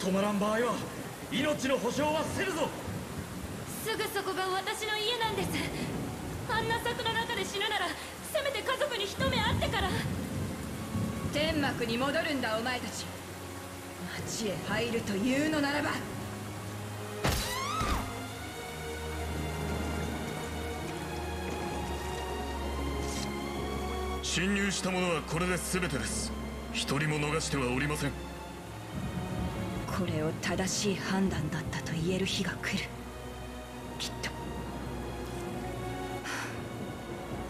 止まらん場合は命の保証はせるぞ。すぐそこが私の家なんです。あんな柵の中で死ぬならせめて家族に一目会ってから。天幕に戻るんだお前たち。町へ入るというのならば。侵入した者はこれで全てです。一人も逃してはおりませんこれを正しい判断だったと言える日が来る。きっと。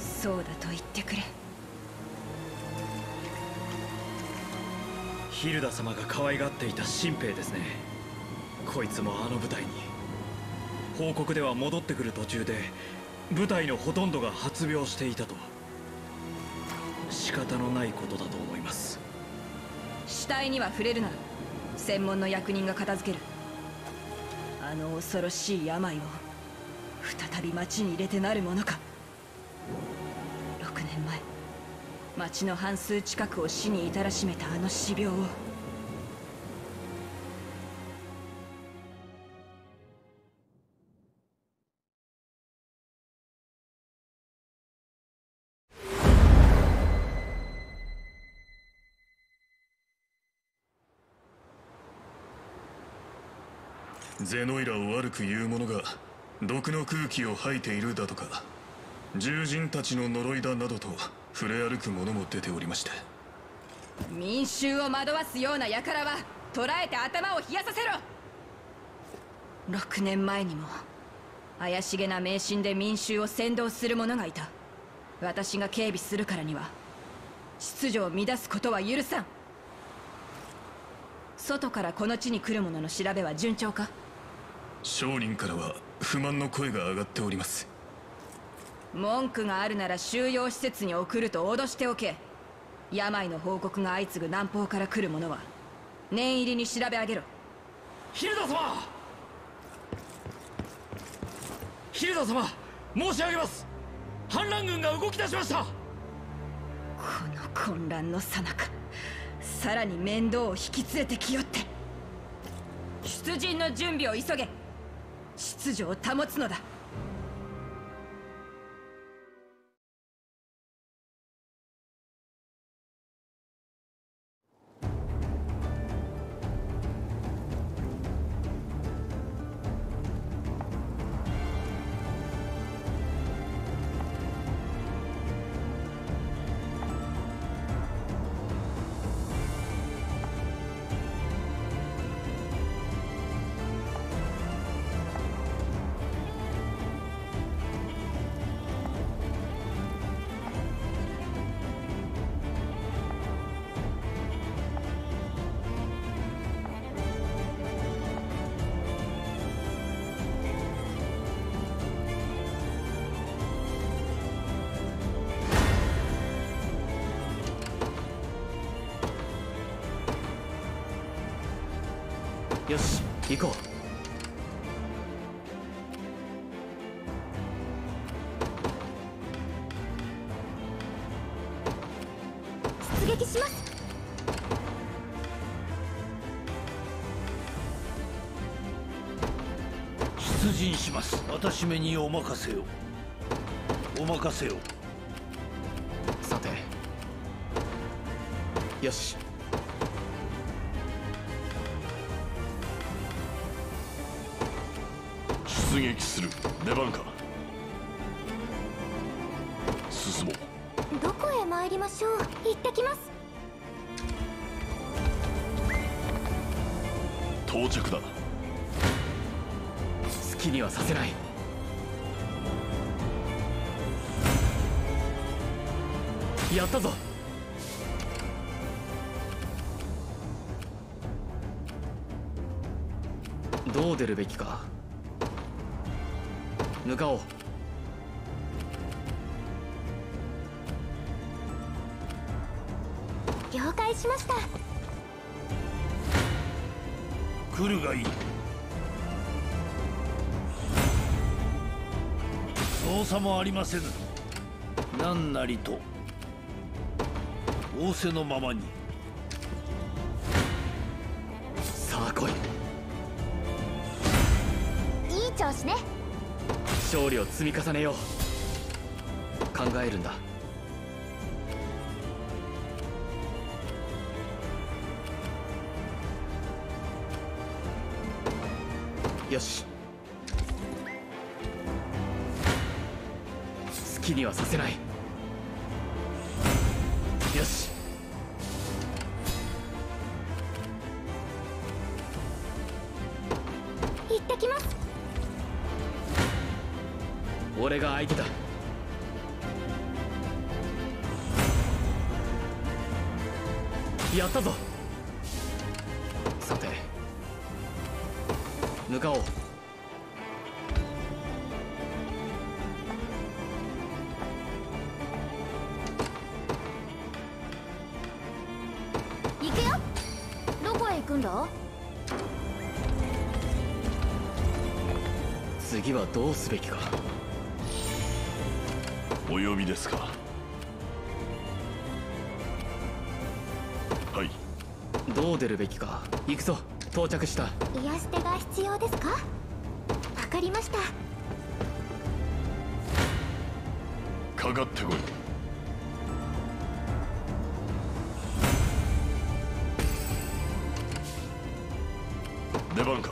そうだと言ってくれ。ヒルダ様が可愛がっていた新兵ですね。こいつもあの部隊に。報告では戻ってくる途中で部隊のほとんどが発病していたと。仕方のないことだと思います。死体には触れるな専門の役人が片付ける。あの恐ろしい病を再び町に入れてなるものか。6年前町の半数近くを死に至らしめたあの死病を。ゼノイラを悪く言う者が毒の空気を吐いているだとか獣人たちの呪いだなどと触れ歩く者も出ておりまして。民衆を惑わすような輩は捕らえて頭を冷やさせろ。6年前にも怪しげな迷信で民衆を扇動する者がいた。私が警備するからには秩序を乱すことは許さん。外からこの地に来る者の調べは順調か？商人からは不満の声が上がっております。文句があるなら収容施設に送ると脅しておけ。病の報告が相次ぐ南方から来る者は念入りに調べ上げろ。ヒルダ様!ヒルダ様!申し上げます!反乱軍が動き出しました!この混乱のさなかさらに面倒を引き連れてきよって。出陣の準備を急げ秩序を保つのだ。よし行こ出撃します。出陣します。私めにお任せを。お任せを。うさて。よし出撃する。出番か。進もう。どこへ参りましょう。行ってきます。到着だ。好きにはさせない。やったぞ。どう出るべきか向かおう。了解しました。来るがいい。操作もありませぬ。何なりと仰せのままに利を積み重ねよう。考えるんだ。よし。好きにはさせない。行くぞ。到着した。癒し手が必要ですか？わかりました。かかってこい。出番か。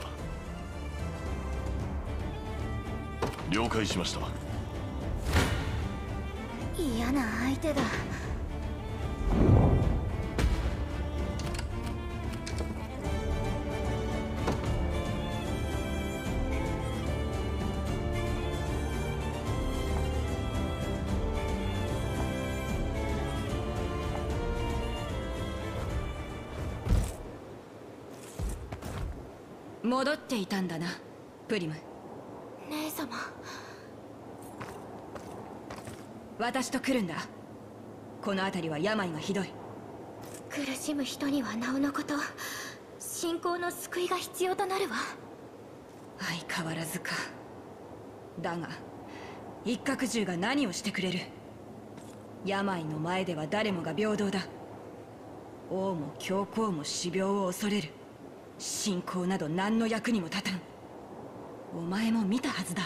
了解しました戻っていたんだなプリム。姉様。私と来るんだ。この辺りは病がひどい。苦しむ人にはなおのこと信仰の救いが必要となるわ。相変わらずか。だが一角獣が何をしてくれる。病の前では誰もが平等だ。王も教皇も死病を恐れる信仰など何の役にも立たん。お前も見たはずだ。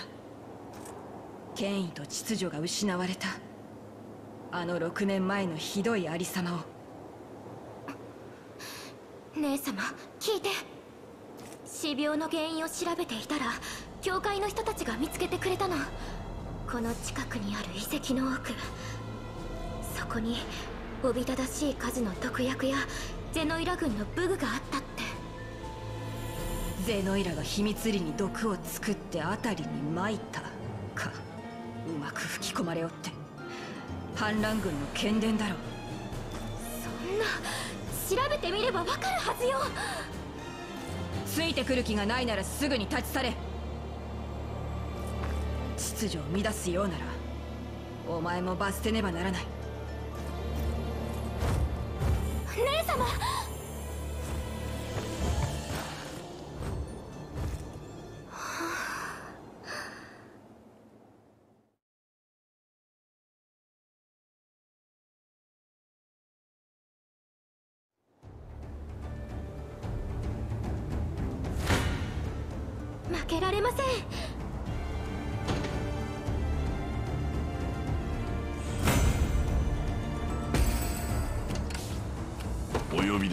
権威と秩序が失われた。あの6年前のひどいありさまを。姉様聞いて。死病の原因を調べていたら教会の人たちが見つけてくれたの。この近くにある遺跡の奥。そこにおびただしい数の毒薬やゼノイラ軍の武具があったって。ゼノイラが秘密裏に毒を作って辺りに撒いたか。うまく吹き込まれおって反乱軍の剣伝だろう。そんな調べてみればわかるはずよ。ついてくる気がないならすぐに立ち去れ。秩序を乱すようならお前も罰捨てねばならない。姉様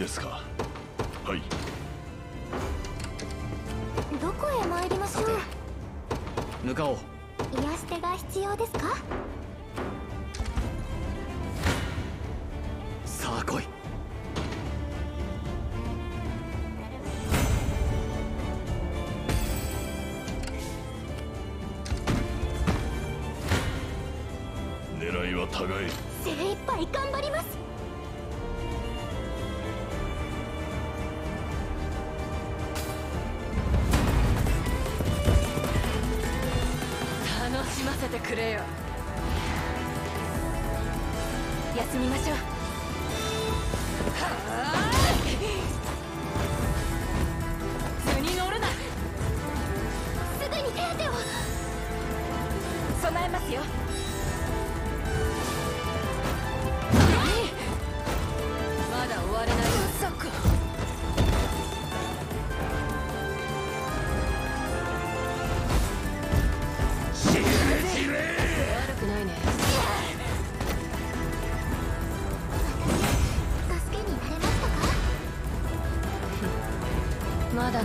ですか。はい。どこへ参りましょう。向かおう。癒し手が必要ですか。さあ来い。狙いは互い。精一杯頑張ります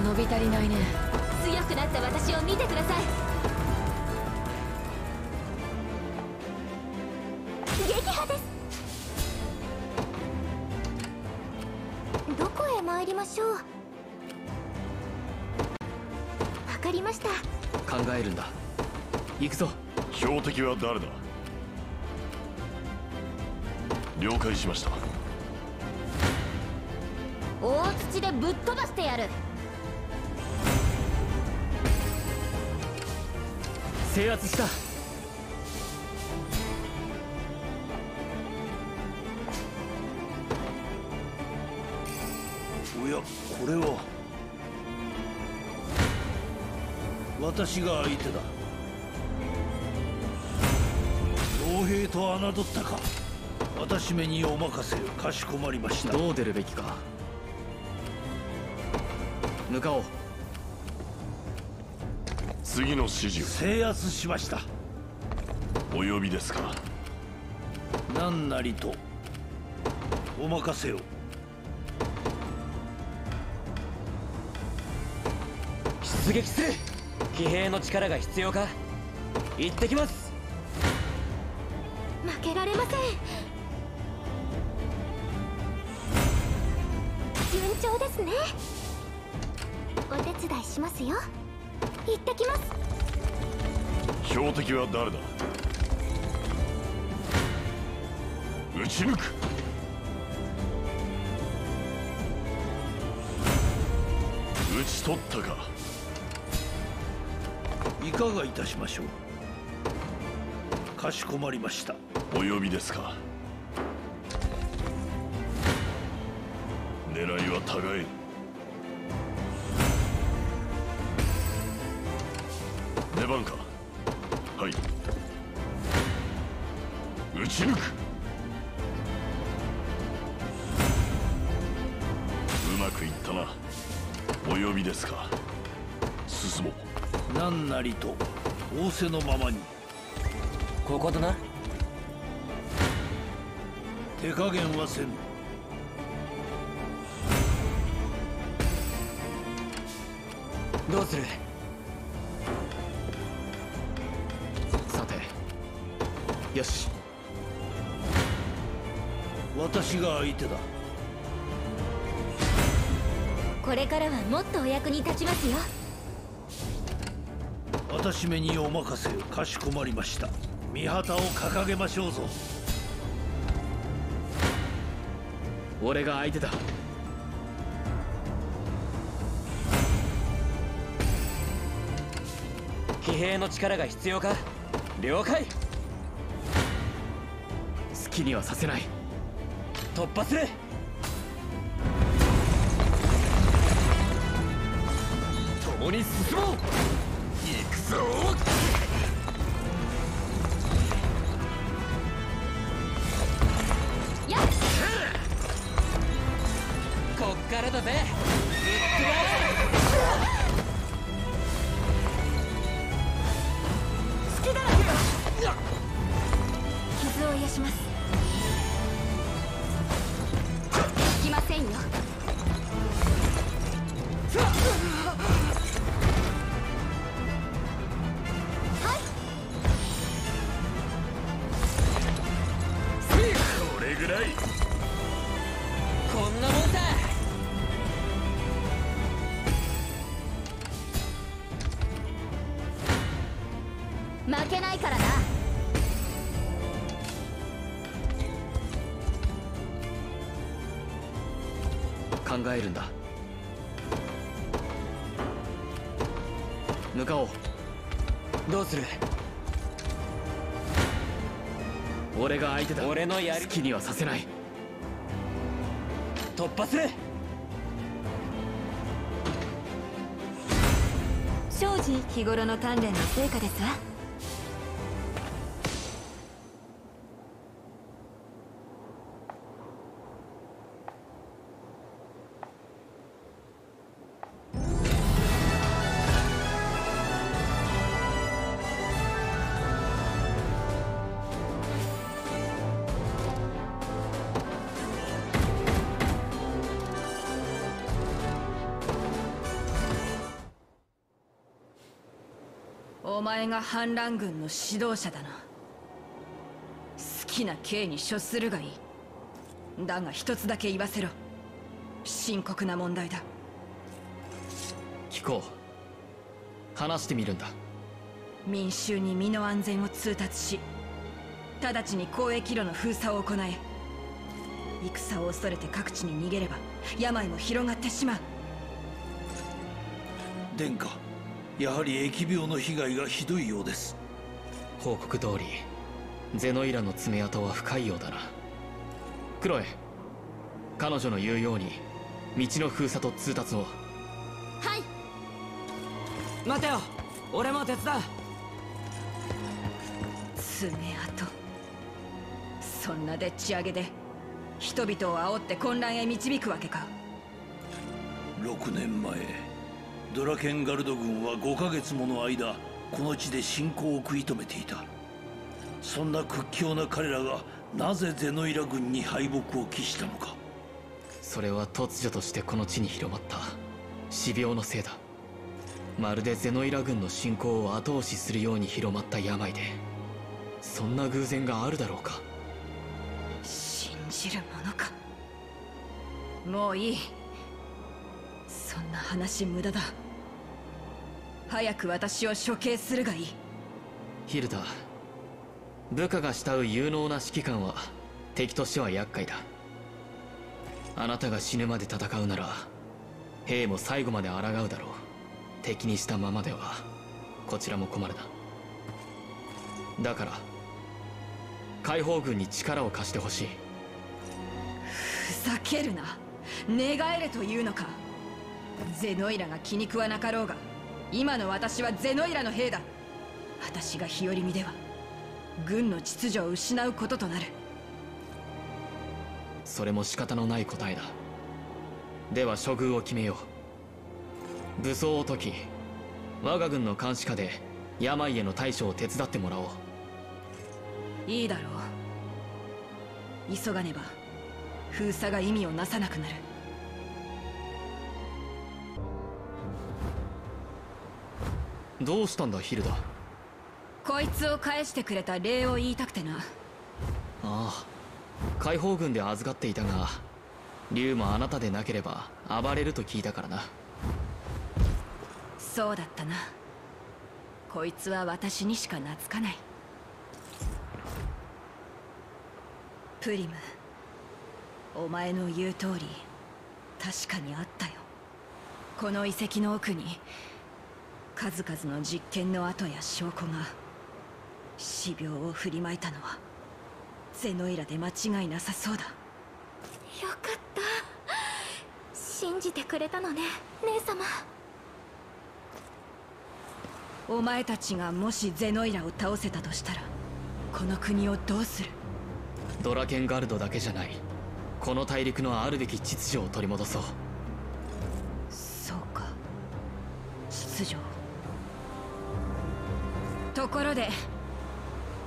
伸び足りないね。強くなった私を見てください。撃破です。どこへ参りましょう？わかりました。考えるんだ。行くぞ。標的は誰だ？了解しました。大土でぶっ飛ばしてやる制圧した。おやこれは。私が相手だ。傭兵と侮ったか。私めにお任せを。かしこまりました。どう出るべきか。向かおう次の指示制圧しました。をお呼びですか？何なりと。お任せを。出撃する。騎兵の力が必要か？行ってきます。負けられません。順調ですね。お手伝いしますよ行ってきます。標的は誰だ？撃ち抜く。撃ち取ったか。いかがいたしましょう。かしこまりました。お呼びですか？狙いは互えなりと仰せのままに。ここだな。手加減はせぬ。どうする？さてよし。私が相手だ。これからはもっとお役に立ちますよ私めにお任せかしこまりました。御旗を掲げましょうぞ。俺が相手だ。騎兵の力が必要か？了解。好きにはさせない。突破する。共に進もう。えるんだ。向かおう。どうする？俺が相手だ。俺のやり好きにはさせない。突破する。庄司日頃の鍛錬の成果ですわ前が反乱軍の指導者だな。好きな刑に処するがいい。だが一つだけ言わせろ。深刻な問題だ。聞こう。話してみるんだ。民衆に身の安全を通達し直ちに交易路の封鎖を行え。戦を恐れて各地に逃げれば病も広がってしまう。殿下やはり疫病の被害がひどいようです。報告通りゼノイラの爪痕は深いようだな。クロエ彼女の言うように道の封鎖と通達を。はい。待てよ。俺も手伝う。爪痕。そんなでっち上げで人々を煽って混乱へ導くわけか。6年前ドラケンガルド軍は5ヶ月もの間この地で侵攻を食い止めていた。そんな屈強な彼らがなぜゼノイラ軍に敗北を喫したのか。それは突如としてこの地に広まった。死病のせいだ。まるでゼノイラ軍の侵攻を後押しするように広まった病でそんな偶然があるだろうか。信じるものか。もういい。そんな話無駄だ早く私を処刑するがいい。ヒルダ部下が慕う有能な指揮官は敵としては厄介だ。あなたが死ぬまで戦うなら兵も最後まで抗うだろう。敵にしたままではこちらも困るな。だから解放軍に力を貸してほしい。ふざけるな。寝返れというのか。ゼノイラが気に食わなかろうが今の私はゼノイラの兵だ。私が日和見では軍の秩序を失うこととなる。それも仕方のない答えだ。では処遇を決めよう。武装を解き我が軍の監視下で病への対処を手伝ってもらおう。いいだろう。急がねば封鎖が意味をなさなくなるどうしたんだヒルダ？こいつを返してくれた礼を言いたくてな。ああ解放軍で預かっていたが竜もあなたでなければ暴れると聞いたからな。そうだったな。こいつは私にしか懐かない。プリムお前の言う通り確かにあったよ。この遺跡の奥に数々の実験の跡や証拠が死病を振りまいたのはゼノイラで間違いなさそうだ。よかった。信じてくれたのね姉様。お前たちがもしゼノイラを倒せたとしたらこの国をどうする？ドラケンガルドだけじゃない。この大陸のあるべき秩序を取り戻そう。そうか。秩序ところで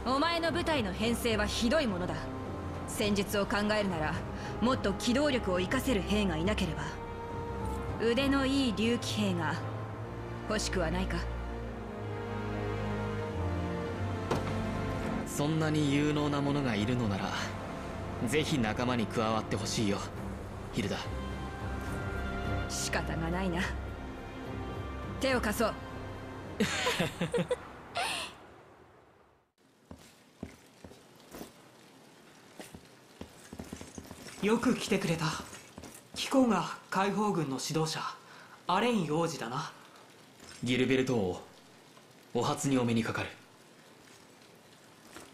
お前の部隊の編成はひどいものだ。戦術を考えるならもっと機動力を活かせる兵がいなければ。腕のいい竜騎兵が欲しくはないか？そんなに有能な者がいるのならぜひ仲間に加わってほしいよ。ヒルダ。仕方がないな。手を貸そう よく来てくれた。貴公が解放軍の指導者。アレイン王子だな。ギルベルト王お初にお目にかかる。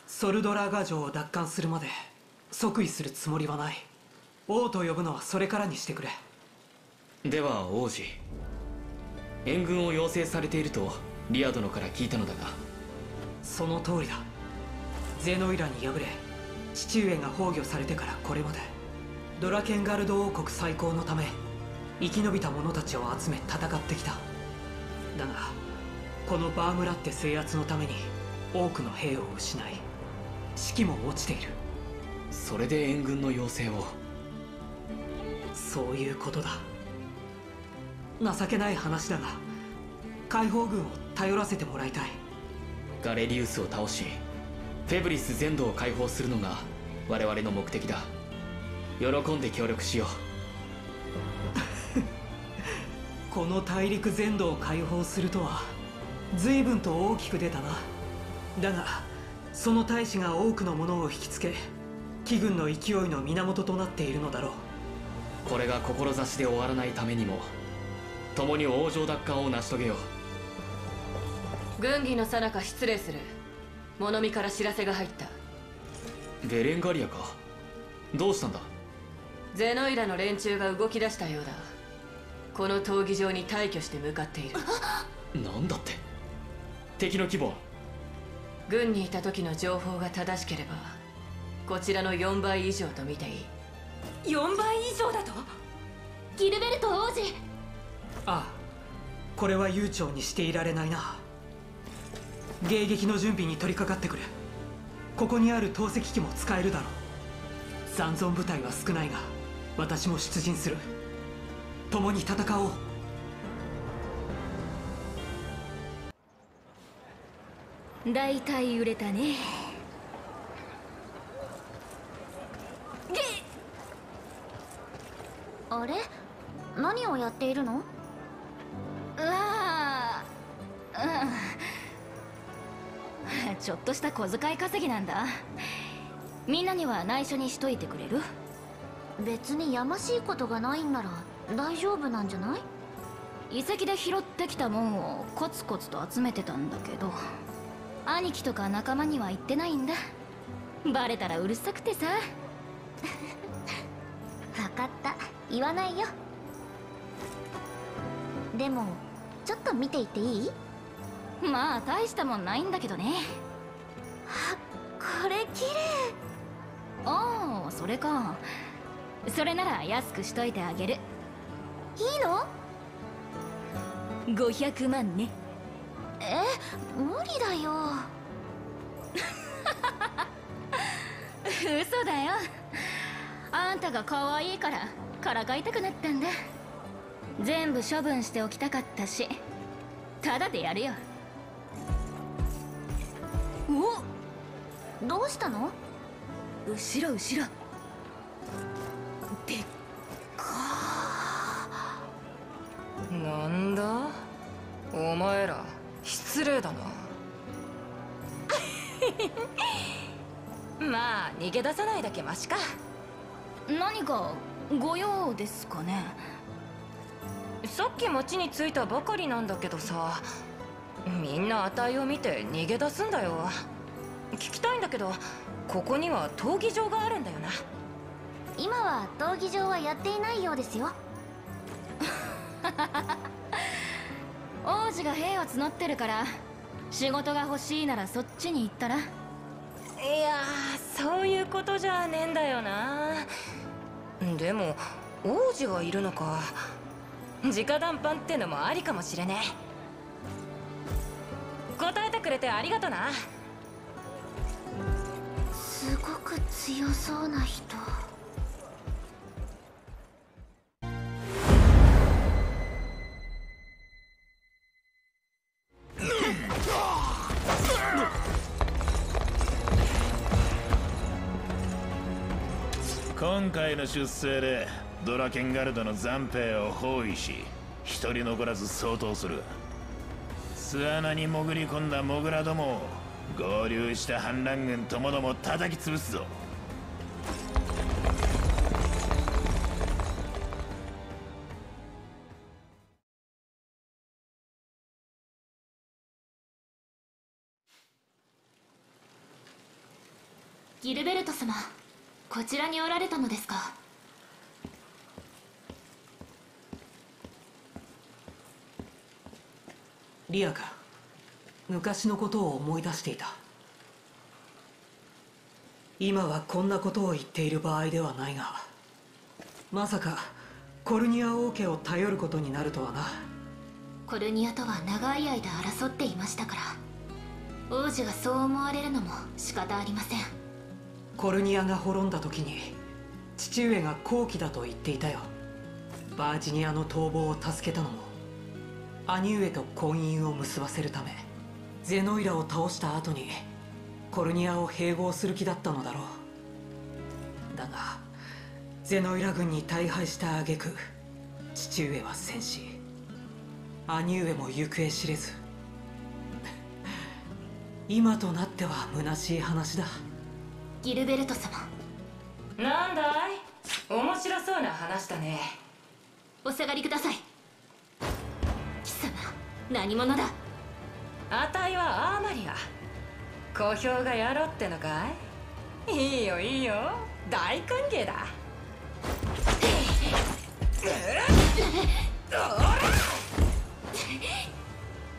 ソルドラガ城を奪還するまで即位するつもりはない。王と呼ぶのはそれからにしてくれ。では王子援軍を要請されているとリア殿から聞いたのだが。その通りだ。ゼノイラに敗れ父上が崩御されてからこれまでドラケンガルド王国再興のため生き延びた者たちを集め戦ってきた。だがこのバームラって制圧のために多くの兵を失い士気も落ちている。それで援軍の要請を。そういうことだ。情けない話だが解放軍を頼らせてもらいたい。ガレリウスを倒しフェブリス全土を解放するのが我々の目的だ喜んで協力しよ この大陸全土を解放するとは随分と大きく出たな。だがその大使が多くの者を引きつけ貴軍の勢いの源となっているのだろう。うこれが志で終わらないためにも共に王城奪還を成し遂げよう。軍議の最中失礼する。物見から知らせが入った。ベレンガリアか。どうしたんだ？ゼノイラの連中が動き出したようだ。この闘技場に退去して向かっている。なんだって？敵の規模は？軍にいた時の情報が正しければこちらの4倍以上と見ていい。4倍以上だと？ギルベルト王子。ああこれは悠長にしていられないな。迎撃の準備に取り掛かってくれ。ここにある投石機も使えるだろう。残存部隊は少ないが私も出陣する。共に戦おう。大体売れたね。あれ？何をやっているの？うわうん。ちょっとした小遣い稼ぎなんだ。みんなには内緒にしといてくれる？別にやましいことがないんなら大丈夫なんじゃない？遺跡で拾ってきたもんをコツコツと集めてたんだけど兄貴とか仲間には言ってないんだ。バレたらうるさくてさ。分かった。言わないよ。でもちょっと見ていっていい？まあ大したもんないんだけどね。あこれ綺麗。ああそれかそれなら安くしといてあげる。いいの？500万ね。え無理だよ。嘘だよ。あんたが可愛いからからかいたくなったんだ。全部処分しておきたかったしただでやるよ。おどうしたの？後ろ後ろでっなんだ？お前ら失礼だな。まあ逃げ出さないだけマシか。何かご用ですかね？さっき町に着いたばかりなんだけどさみんな値を見て逃げ出すんだよ。聞きたいんだけどここには闘技場があるんだよな今は闘技場はやっていないようですよ。王子が兵を募ってるから仕事が欲しいならそっちに行ったら。いやーそういうことじゃねえんだよな。でも王子がいるのか。直談判ってのもありかもしれねえ。答えてくれてありがとな。すごく強そうな人今回の出征でドラケンガルドの残兵を包囲し一人残らず相当する。巣穴に潜り込んだモグラどもを合流した反乱軍ともども叩き潰すぞ。ギルベルト様。こちらにおられたのですか？リアか昔のことを思い出していた。今はこんなことを言っている場合ではないがまさかコルニア王家を頼ることになるとはな。コルニアとは長い間争っていましたから王子がそう思われるのも仕方ありませんコルニアが滅んだ時に父上が好機だと言っていたよ。バージニアの逃亡を助けたのも兄上と婚姻を結ばせるためゼノイラを倒した後にコルニアを併合する気だったのだろう。だがゼノイラ軍に大敗した挙句父上は戦死。兄上も行方知れず。今となっては虚しい話だ。ギルベルト様。なんだい？面白そうな話だね。お下がりください。貴様何者だ？あたいはアーマリア。好評がやろうってのかい？いいよいいよ。大歓迎だ。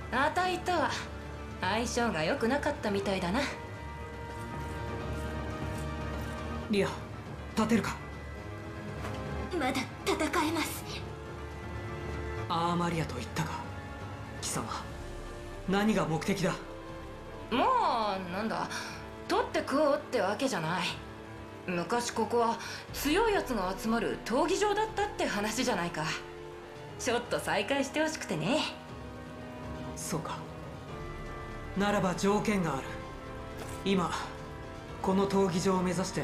あたいとは相性が良くなかったみたいだなリア立てるか？まだ戦えます。アーマリアと言ったが貴様何が目的だ？もうなんだ？取って食おうってわけじゃない。昔ここは強いやつが集まる闘技場だったって話じゃないか。ちょっと再開してほしくてね。そうか。ならば条件がある。今この闘技場を目指して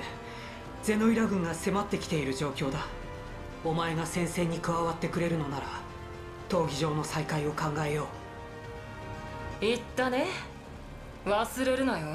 ゼノイラ軍が迫ってきている状況だ。お前が戦線に加わってくれるのなら闘技場の再開を考えよう。言ったね。忘れるなよ。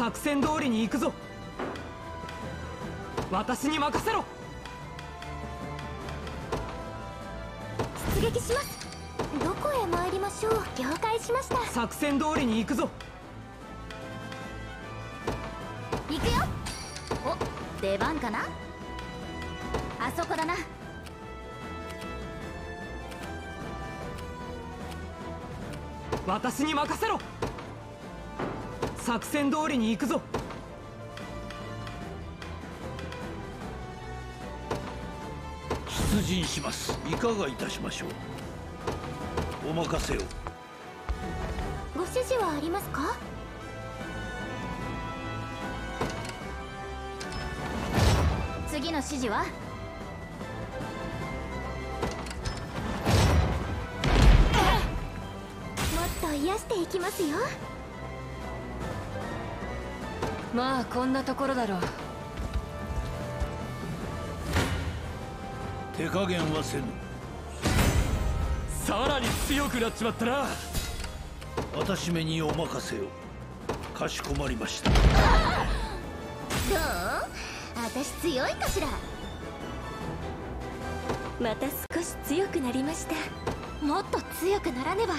作戦通りに行くぞ。私に任せろ。出撃します。どこへ参りましょう。了解しました。作戦通りに行くぞ。行くよ。お出番かな。あそこだな。私に任せろ作戦通りに行くぞ。出陣します。いかがいたしましょう。お任せを。ご指示はありますか？次の指示は？もっと癒していきますよまあこんなところだろう。手加減はせぬ。さらに強くなっちまったな。私めにお任せを。かしこまりました。どう？私強いかしら？また少し強くなりました。もっと強くならねば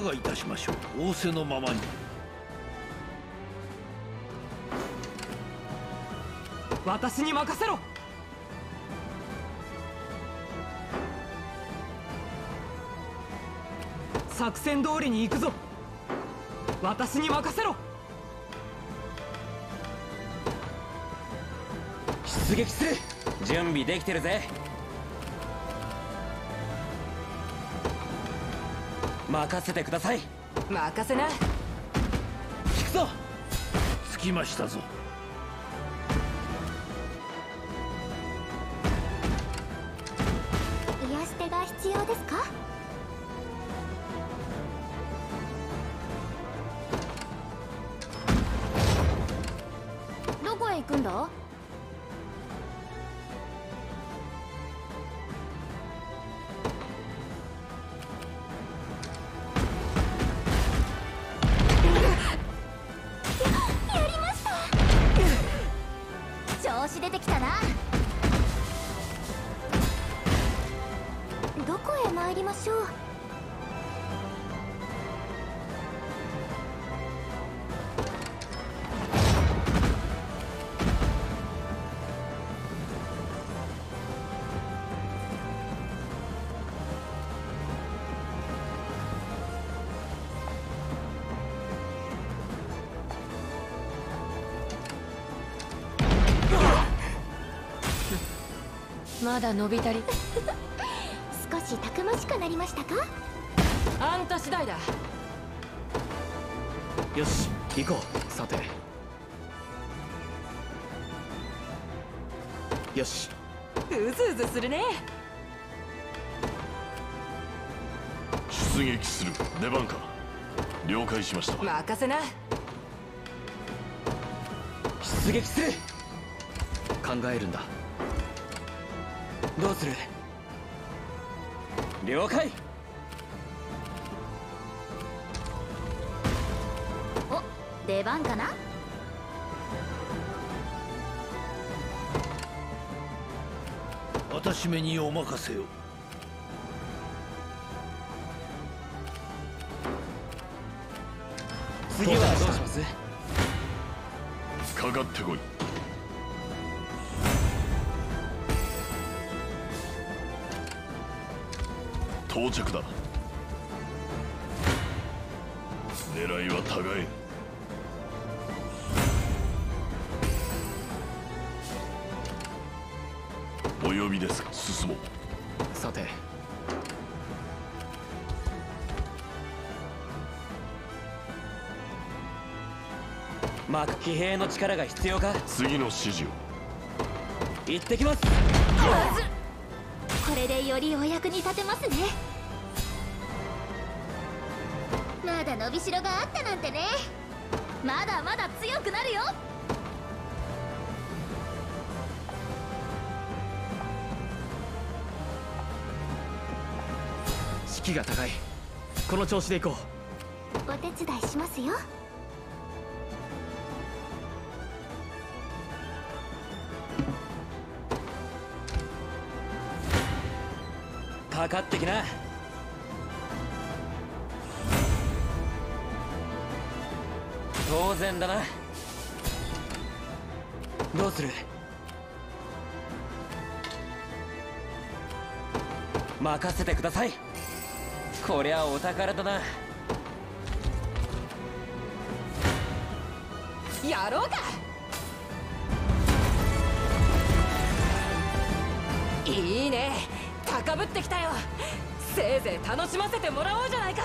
かがいたしましょう仰せのままに。私に任せろ。作戦通りに行くぞ。私に任せろ。出撃する。準備できてるぜ任せてください。任せな。行くぞ。着きましたぞまだ伸び足り。少したくましくなりましたか？あんた次第だ。よし行こう。さて。よし。うずうずするね。出撃する。出番か。了解しました。任せな。出撃する。考えるんだどうする？了解。お出番かな？私めにお任せを次はどうします？かかってこい到着だ。狙いは互えお呼びですか？進もう。さて。兵の力が必要か？次の指示を。行ってきます。これでよりお役に立てますねだ伸びしろがあったなんてね。まだまだ強くなるよ。士気が高い。この調子で行こお手伝いしますよ。かかってきな然だな。どうする？任せてください。こりゃお宝だな。やろうか！いいね。高ぶってきたよ。せいぜい楽しませてもらおうじゃないか。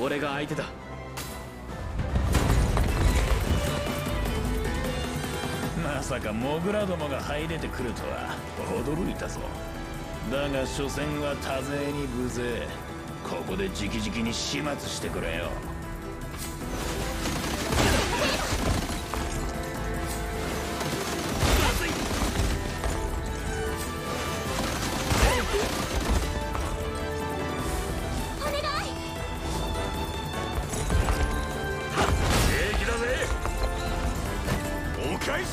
俺が相手だ。まさかモグラどもが入れてくるとは。驚いたぞ。だが所詮は多勢に無勢。ここで直々に始末してくれよ。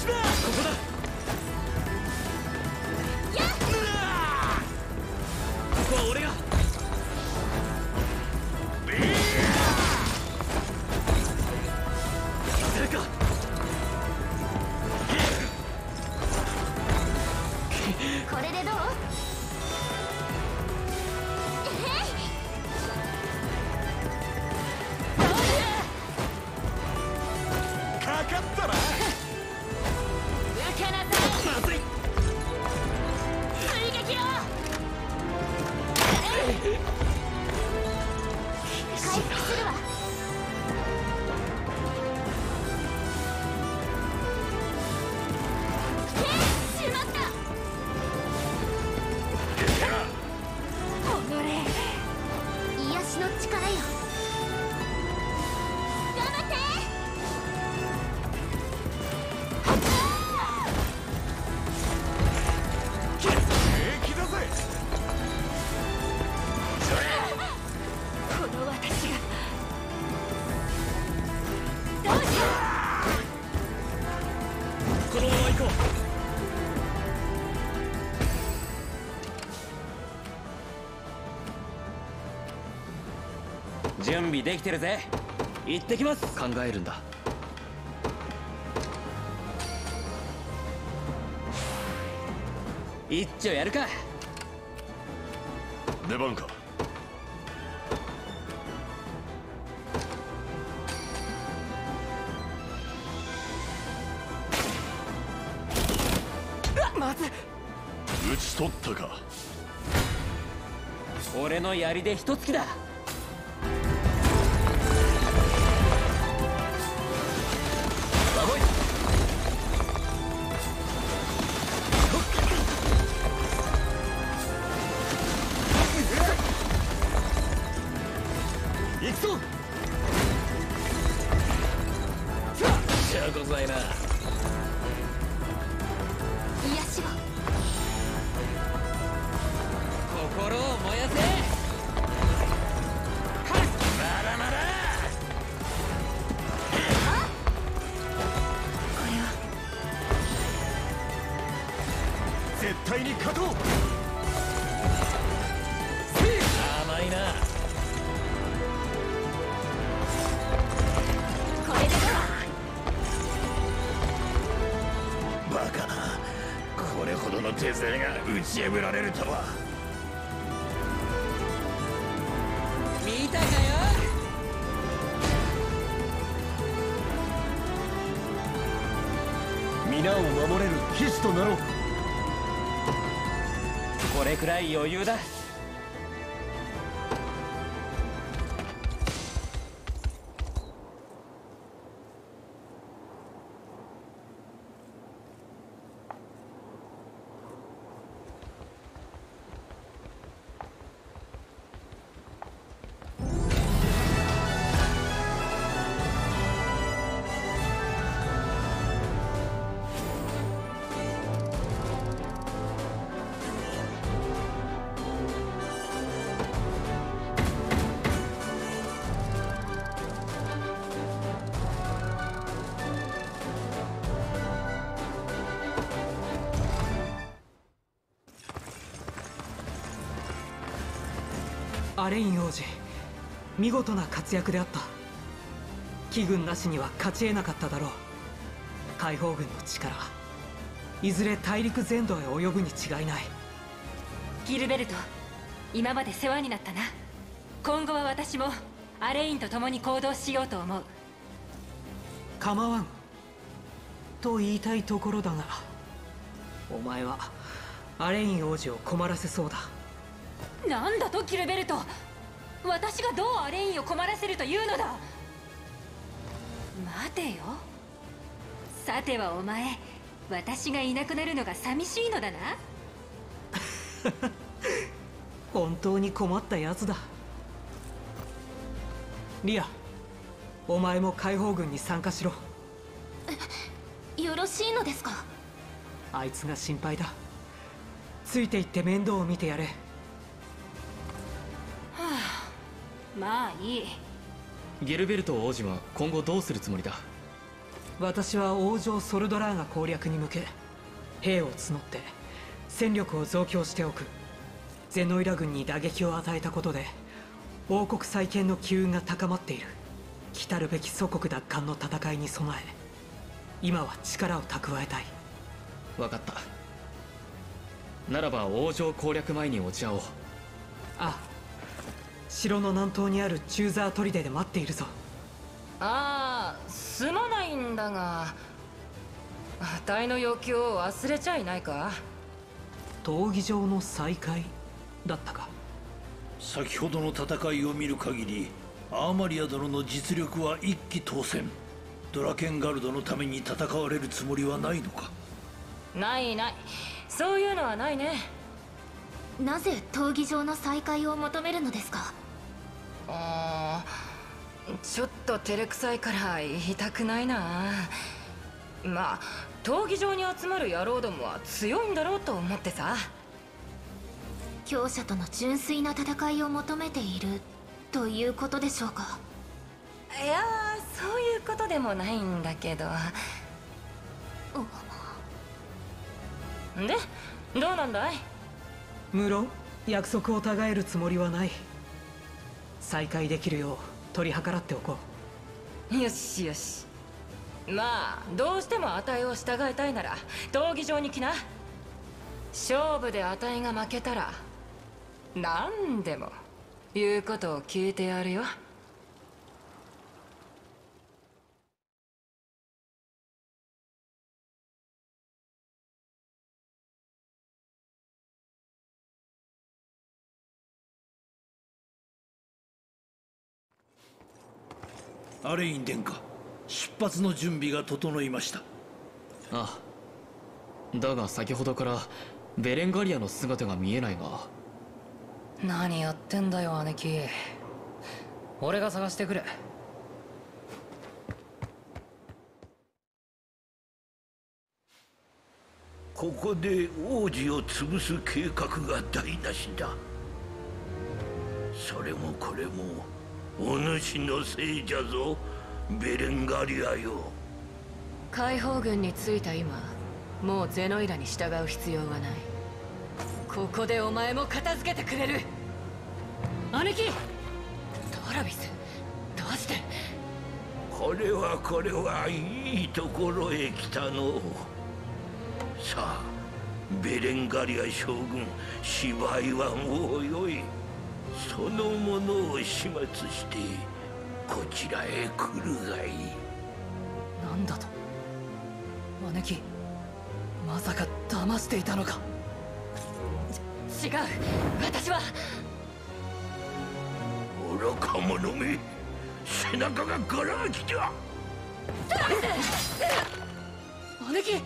ここは俺が備できてるぜ。行ってきます。考えるんだ。一丁やるか。出番か。まず討ち取ったか。俺の槍で一突きだ余裕だ。アレイン王子。見事な活躍であった。騎軍なしには勝ち得なかっただろう。解放軍の力いずれ大陸全土へ及ぶに違いない。ギルベルト今まで世話になったな。今後は私もアレインと共に行動しようと思う。構わん。と言いたいところだがお前はアレイン王子を困らせそうだなんだとギルベルト。私がどうアレインを困らせるというのだ。待てよ。さてはお前私がいなくなるのが寂しいのだな。本当に困ったやつだ。リアお前も解放軍に参加しろ。よろしいのですか？あいつが心配だ。ついていって面倒を見てやれまあいい。ゲルベルト王子は今後どうするつもりだ？私は王城ソルドラーが攻略に向け兵を募って戦力を増強しておく。ゼノイラ軍に打撃を与えたことで王国再建の機運が高まっている。来るべき祖国奪還の戦いに備え今は力を蓄えたい。分かった。ならば王城攻略前に落ち合おうあ城の南東にあるチューザー砦で待っているぞ。ああすまないんだがあたいの要求を忘れちゃいないか？闘技場の再開だったか。先ほどの戦いを見る限りアーマリア殿の実力は一騎当選。ドラケンガルドのために戦われるつもりはないのか？ないない。そういうのはないね。なぜ闘技場の再開を求めるのですか？あーちょっと照れくさいから言いたくないな。まあ闘技場に集まる野郎どもは強いんだろうと思ってさ。強者との純粋な戦いを求めているということでしょうか。いやーそういうことでもないんだけど。でどうなんだい？無論約束を違えるつもりはない再会できるよう取り計らっておこう。よしよし。まあどうしても値を従いたいなら闘技場に来な。勝負で値が負けたら何でも言うことを聞いてやるよ。アレイン殿下出発の準備が整いました。ああ。だが先ほどからベレンガリアの姿が見えないが。何やってんだよ姉貴。俺が探してくるここで王子を潰す計画が台無しだ。それもこれもお主のせいじゃぞ。ベレンガリアよ。解放軍に着いた今もうゼノイラに従う必要はない。ここでお前も片付けてくれる。姉貴トラビスどうして？これはこれはいいところへ来たの。さあベレンガリア将軍芝居はもうよいそのものを始末してこちらへ来るがいい。なんだと？姉貴まさか騙していたのか？違う。私は。愚か者め背中がガラ空きだ。姉貴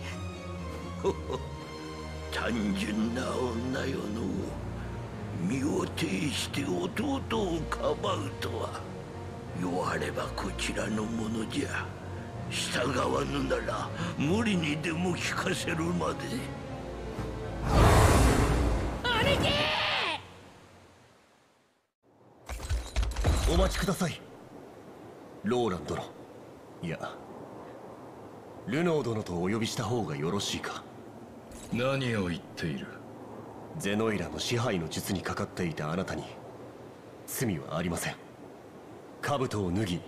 単純な女よの身を挺して弟をかばうとは弱ればこちらのものじゃ従わぬなら無理にでも聞かせるまで。兄貴！お待ちください。ローラン殿いやルノー殿とお呼びした方がよろしいか。何を言っている？ゼノイラの支配の術にかかっていたあなたに罪はありません。兜を脱ぎ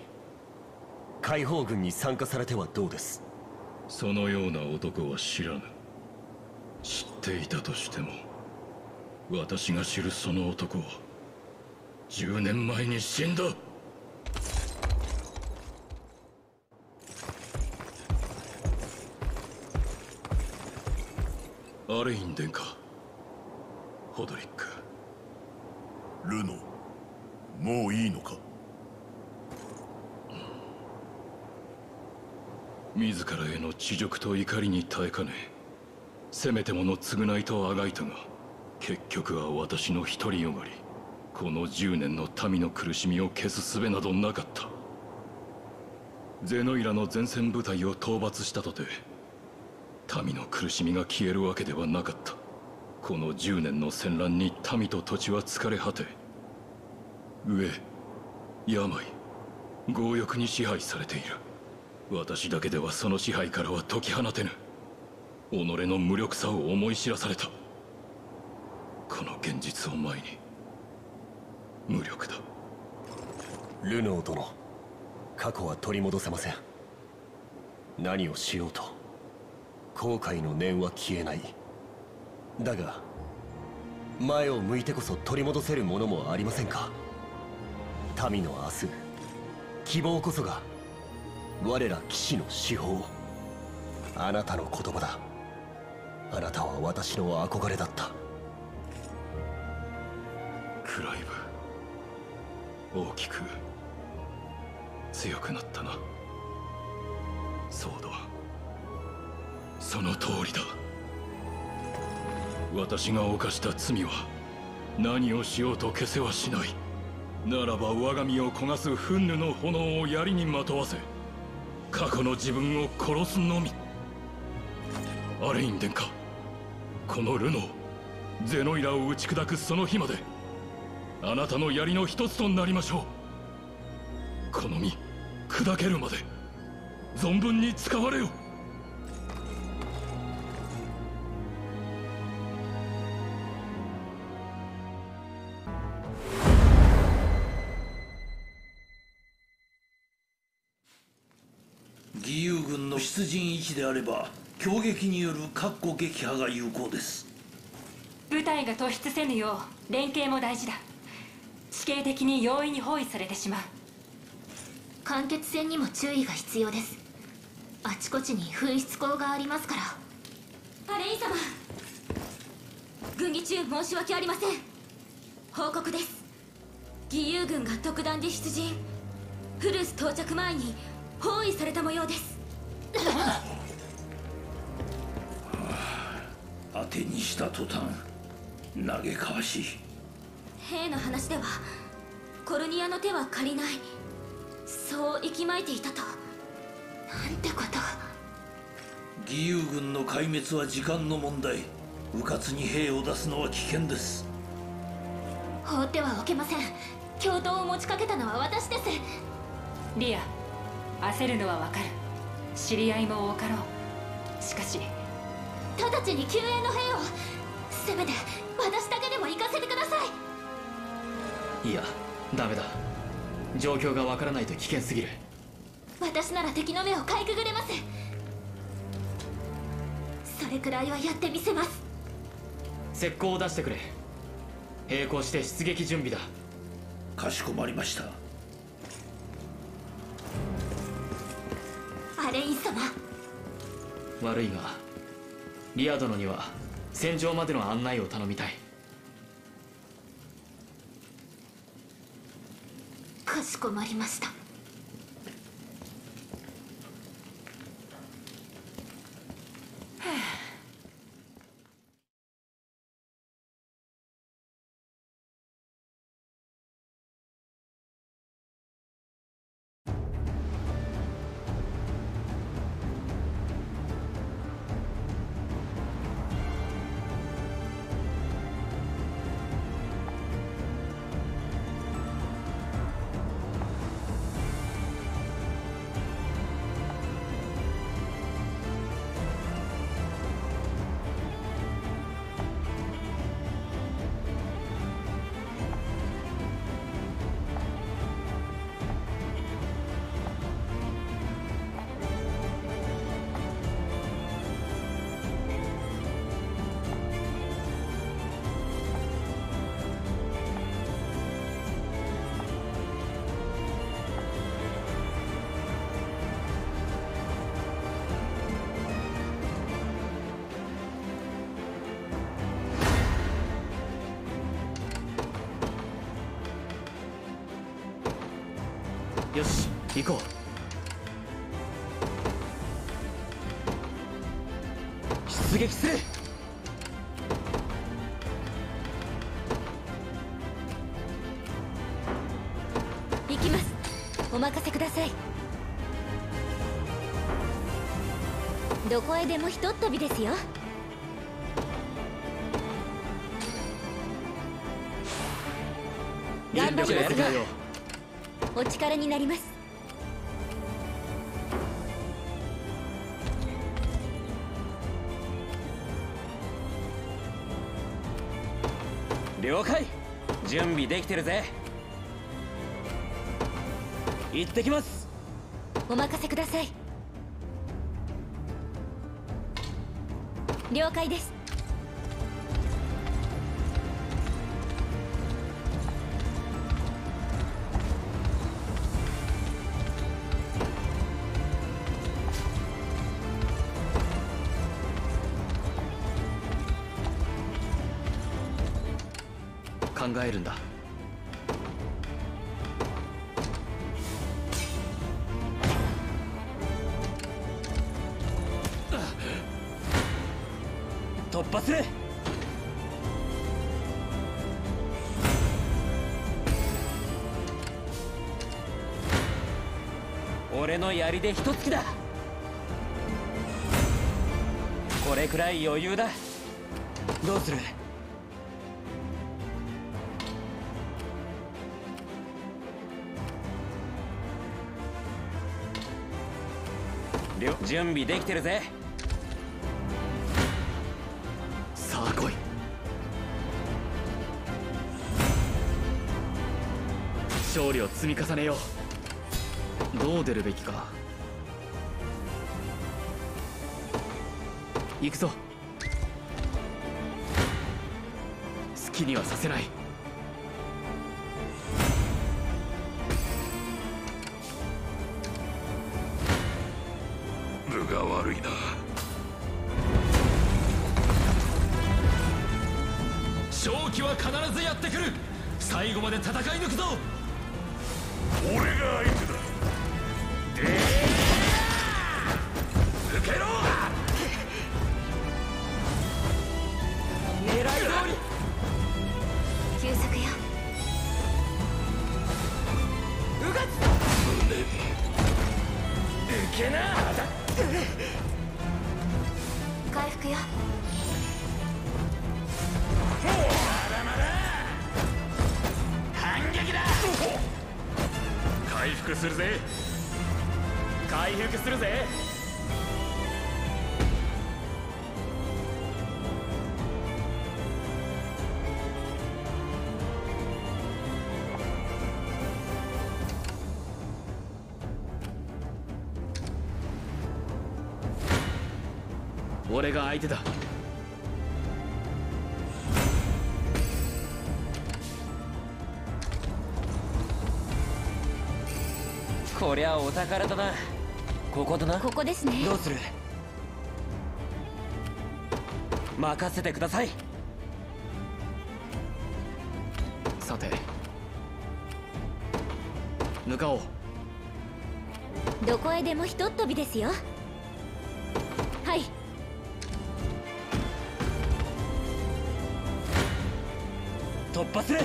解放軍に参加されてはどうです？そのような男は知らぬ。知っていたとしても私が知るその男は10年前に死んだ。アレイン殿下ホドリック。ルノもういいのか？自らへの恥辱と怒りに耐えかねせめてもの償いとあがいたが結局は私の独りよがり。この10年の民の苦しみを消す術などなかった。ゼノイラの前線部隊を討伐したとて民の苦しみが消えるわけではなかった。この10年の戦乱に民と土地は疲れ果て飢え病強欲に支配されている。私だけではその支配からは解き放てぬ。己の無力さを思い知らされた。この現実を前に無力だ。ルノー殿過去は取り戻せません。何をしようと後悔の念は消えない。だが前を向いてこそ取り戻せるものもありませんか？民の明日希望こそが我ら騎士の至宝。あなたの言葉だ。あなたは私の憧れだった。クライブ大きく強くなったな。ソードその通りだ。私が犯した罪は何をしようと消せはしない。ならば我が身を焦がす憤怒の炎を槍にまとわせ過去の自分を殺すのみ。アレイン殿下このルノーゼノイラを打ち砕くその日まであなたの槍の一つとなりましょう。この身砕けるまで存分に使われよ。であれば強撃による確固撃破が有効です。部隊が突出せぬよう連携も大事だ。地形的に容易に包囲されてしまう。間欠戦にも注意が必要です。あちこちに噴出口がありますから。アレイン様軍議中申し訳ありません。報告です。義勇軍が特段で出陣。フルス到着前に包囲された模様です てにした途端嘆かわしい。兵の話ではコルニアの手は借りない。そう息巻いていたと。なんてこと。義勇軍の壊滅は時間の問題。迂闊に兵を出すのは危険です。放ってはおけません。共闘を持ちかけたのは私です。リア焦るのはわかる。知り合いも多かろう。しかし直ちに救援の兵を。せめて私だけでも行かせてください。いやダメだ。状況がわからないと危険すぎる。私なら敵の目をかいくぐれます。それくらいはやってみせます。石膏を出してくれ。並行して出撃準備だ。かしこまりました。アレイン様。悪いがリア殿には戦場までの案内を頼みたい。かしこまりました。行こう。出撃する。行きます。お任せください。どこへでもひとっ飛びですよ。頑張りますよお力になりますきてるぜ。行ってきます。お任せください。了解です。俺の槍で一突きだ。これくらい余裕だ。どうする？準備できてるぜ。さあ来い。勝利を積み重ねよう。どう出るべきか行くぞ。好きにはさせない。俺が相手だ。こりゃお宝だな。ここだな。ここですね。どうする？任せてください。さて向かおう。どこへでもひとっ飛びですよ突破する。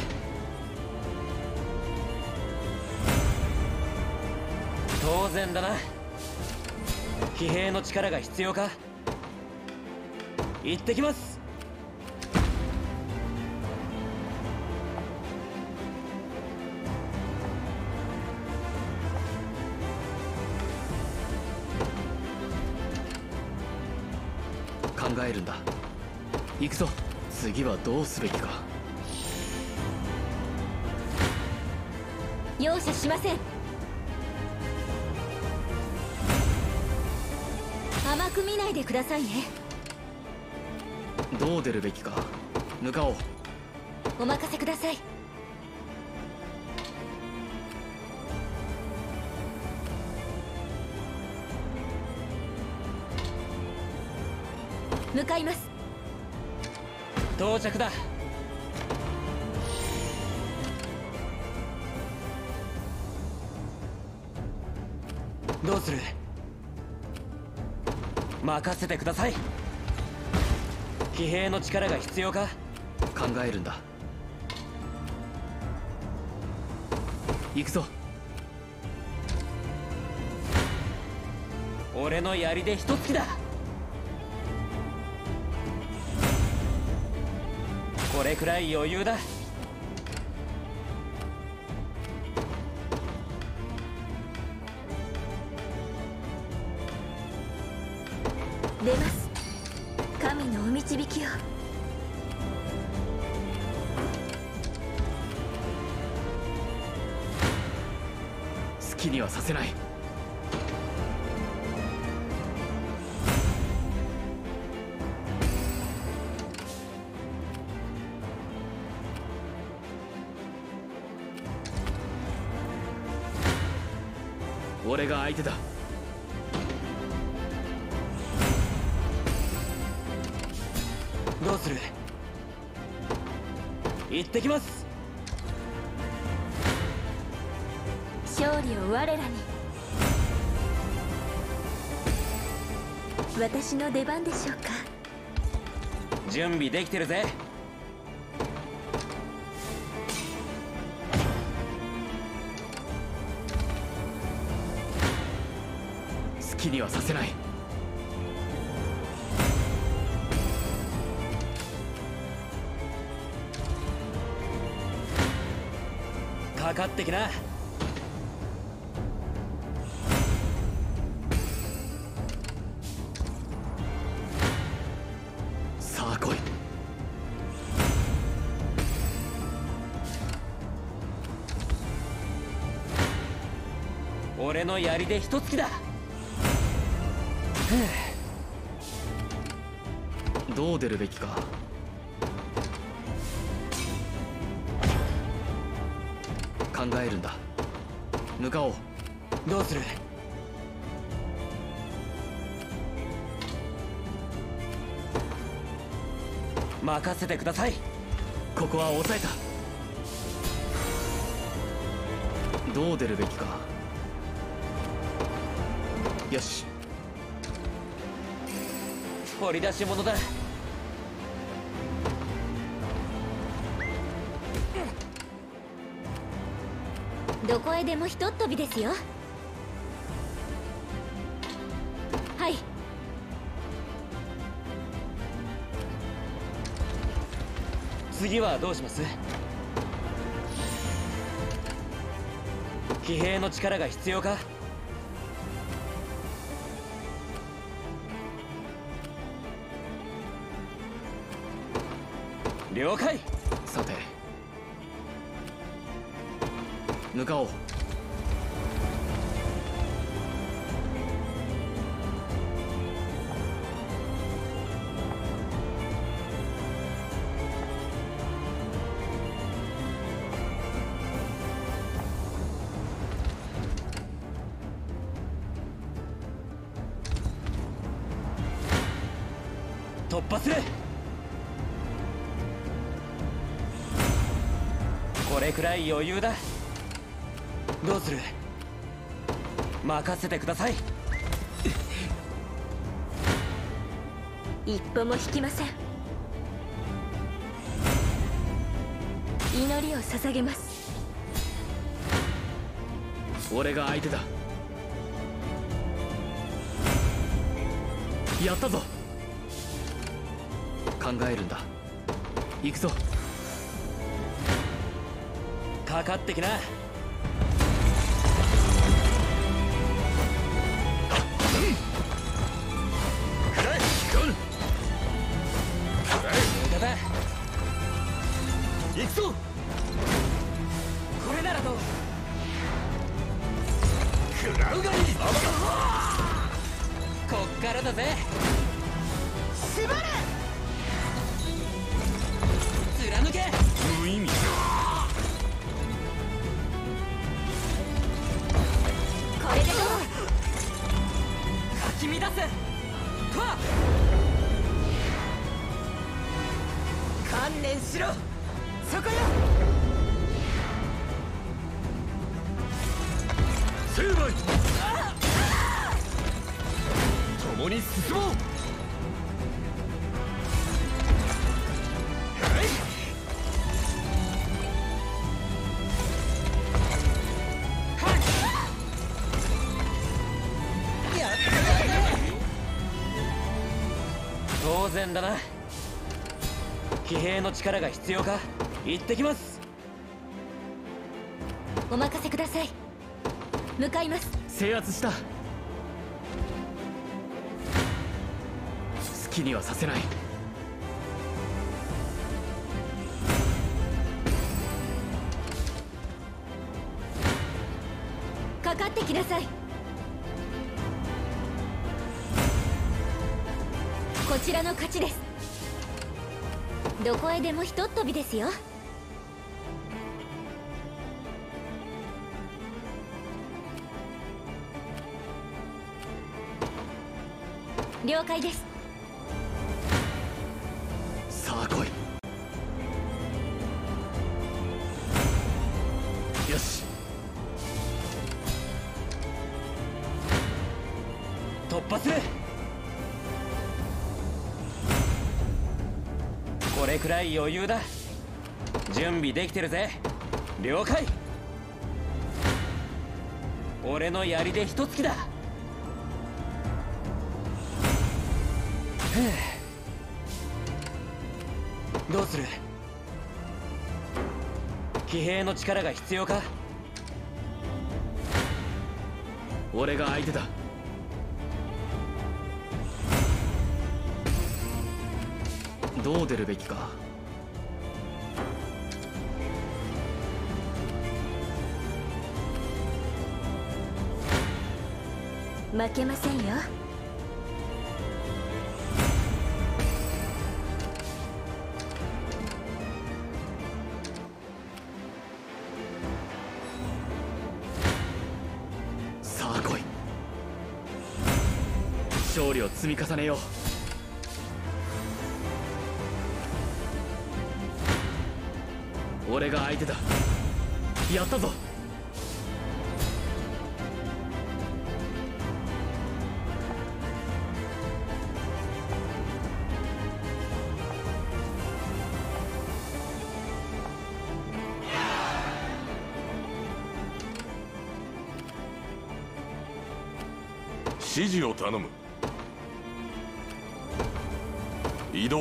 当然だな。騎兵の力が必要か。行ってきます。考えるんだ。行くぞ。次はどうすべきか。容赦しません。甘く見ないでくださいね。どう出るべきか。向かおう。お任せください。向かいます。到着だする。任せてください。騎兵の力が必要か？考えるんだ。行くぞ。俺の槍で一突きだ。これくらい余裕だ出番でしょうか？準備できてるぜ。好きにはさせない。かかってきな俺の槍で一突きだ。どう出るべきか。考えるんだ。向かおう。どうする？任せてください。ここは抑えた。どう出るべきかよし。掘り出し物だ。どこへでもひとっ飛びですよ。はい。次はどうします？騎兵の力が必要か？了解。さて向かおう。い余裕だ。どうする？任せてください。一歩も引きません。祈りを捧げます。俺が相手だ。やったぞ。考えるんだ。行くぞかかってきな。当然だな。騎兵の力が必要か？行ってきます。お任せください。向かいます。制圧した。好きにはさせない。かかってきなさいちらの勝ちです。どこへでもひとっ飛びですよ。了解です。い余裕だ。準備できてるぜ。了解。俺の槍で一突きだ。ふう。どうする？騎兵の力が必要か？俺が相手だ。どう出るべきか。負けませんよ。勝利を積み重ねよう。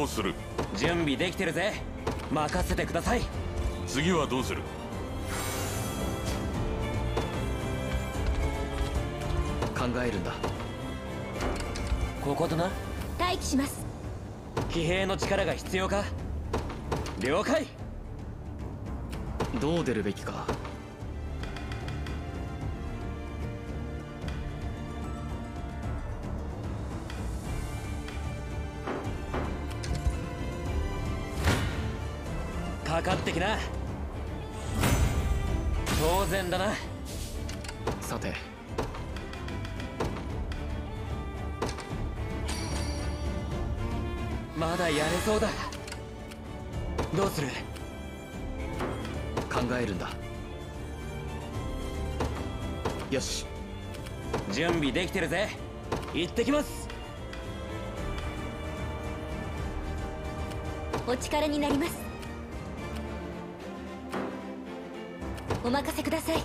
移動する？準備できてるぜ。任せてください。次はどうする？考えるんだ。こことな。待機します。騎兵の力が必要か？了解。どう出るべきかな。当然だな。さて。まだやれそうだ。どうする？考えるんだ。よし。準備できてるぜ。行ってきます。お力になりますお任せください。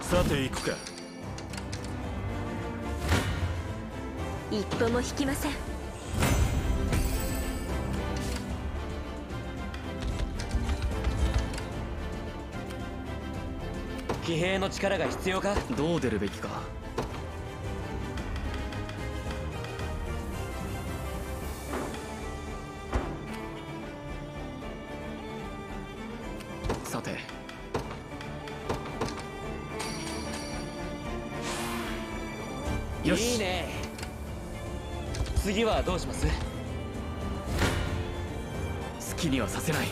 さて行くか。一歩も引きません。騎兵の力が必要か？どう出るべきか次はどうします？好きにはさせない。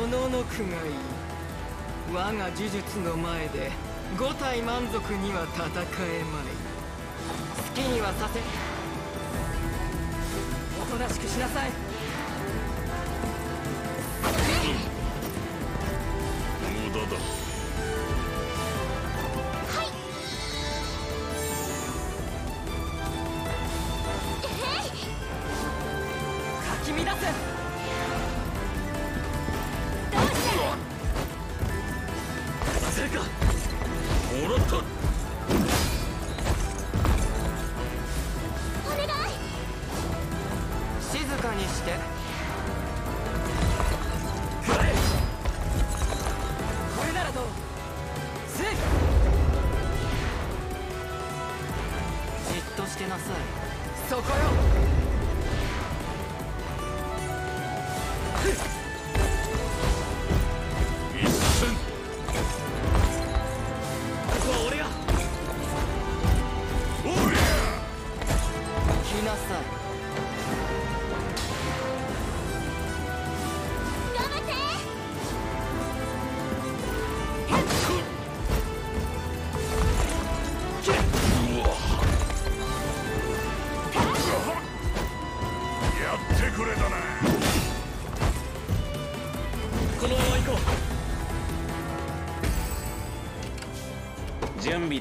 おののくがいい。我が呪術の前で五体満足には戦えまい。好きにはさせおとなしくしなさい。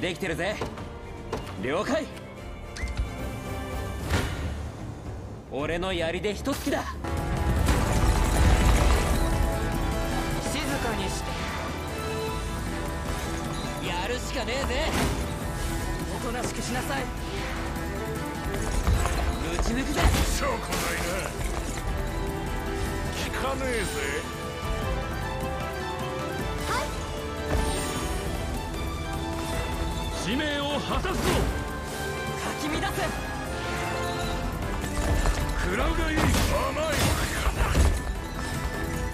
できてるぜ。了解。俺の槍で一突きだ。静かにして。やるしかねえぜ。おとなしくしなさい。ぶち抜くぜ。しょこないな。聞かねえぜかき乱せ食らう。がいい甘い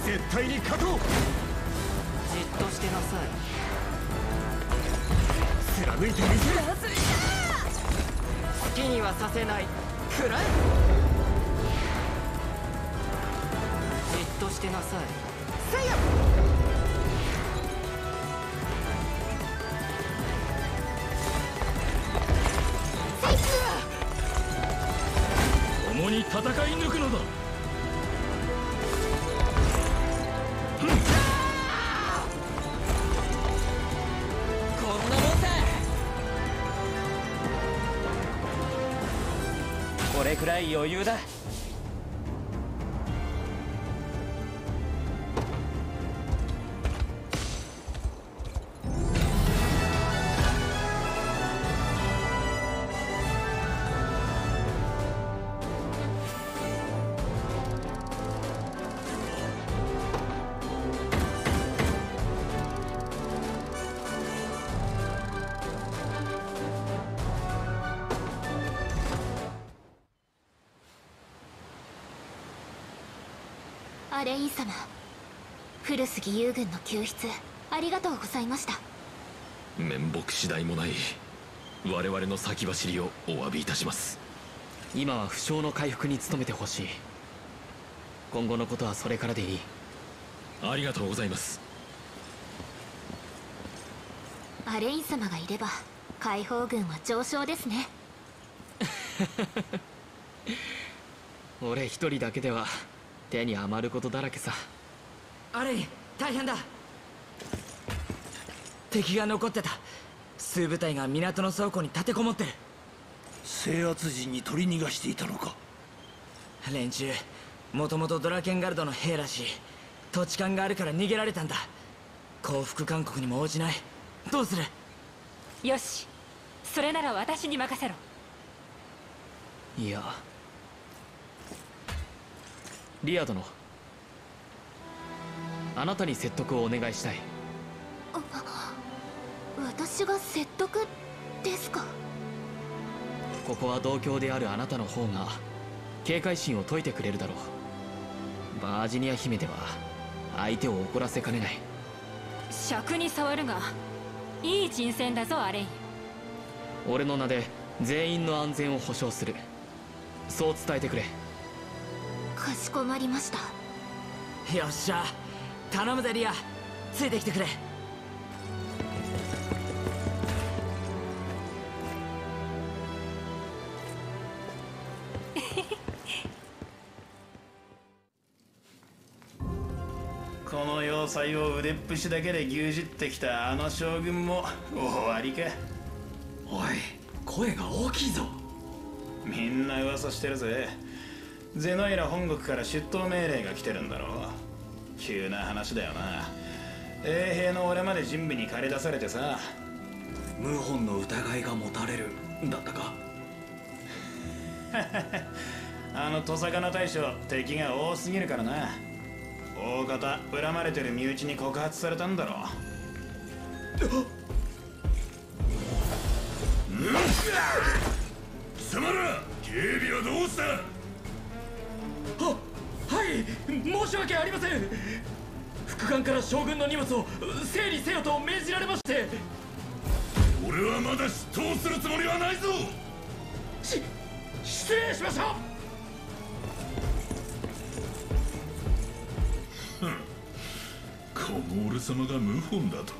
絶対に勝とう。じっとしてなさい貫いてみせる好きにはさせないくらえじっとしてなさいせや戦い抜くのだ。こんなもんさ。これくらい余裕だ。古杉遊軍の救出。ありがとうございました。面目次第もない我々の先走りをお詫びいたします。今は負傷の回復に努めてほしい。今後のことはそれからでいい。ありがとうございます。アレイン様がいれば解放軍は上昇ですね。俺一人だけでは手に余ることだらけさ。アレイン大変だ。敵が残ってた。数部隊が港の倉庫に立てこもってる。制圧時に取り逃がしていたのか。連中もともとドラケンガルドの兵らしい。土地勘があるから逃げられたんだ。降伏勧告にも応じない。どうする？よし。それなら私に任せろ。いや。リア殿あなたに説得をお願いしたい。私が説得ですか？ここは同郷であるあなたの方が警戒心を解いてくれるだろう。バージニア姫では相手を怒らせかねない。尺に触るがいい人選だぞアレイン。俺の名で全員の安全を保証する。そう伝えてくれ。かしこまりました。よっしゃ頼むぜリア。ついてきてくれ。この要塞を腕っぷしだけで牛耳ってきたあの将軍も終わりか。おい声が大きいぞ。みんな噂してるぜ。ゼノイラ本国から出頭命令が来てるんだろう急な話だよな。衛兵の俺まで準備に駆り出されてさ謀反の疑いが持たれるだったか？あのトサカナ大将敵が多すぎるからな。大方恨まれてる身内に告発されたんだろ貴様ら警備はどうした？はっ。はい申し訳ありません。副官から将軍の荷物を整理せよと命じられまして。俺はまだ出頭するつもりはないぞ。し失礼しましたこの俺様が謀反だと。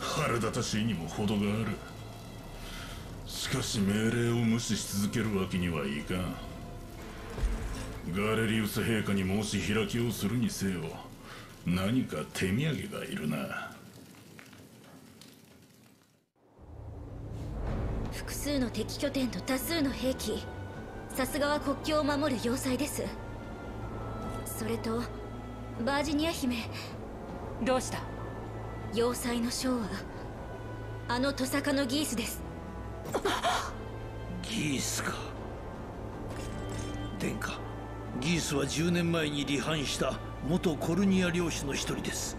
腹立たしいにも程がある。しかし命令を無視し続けるわけにはいかんガレリウス陛下に申し開きをするにせよ何か手土産がいるな。複数の敵拠点と多数の兵器さすがは国境を守る要塞です。それとバージニア姫。どうした？要塞の将はあのトサカのギースです。ギースか。殿下ギースは10年前に離反した元コルニア領主の一人です。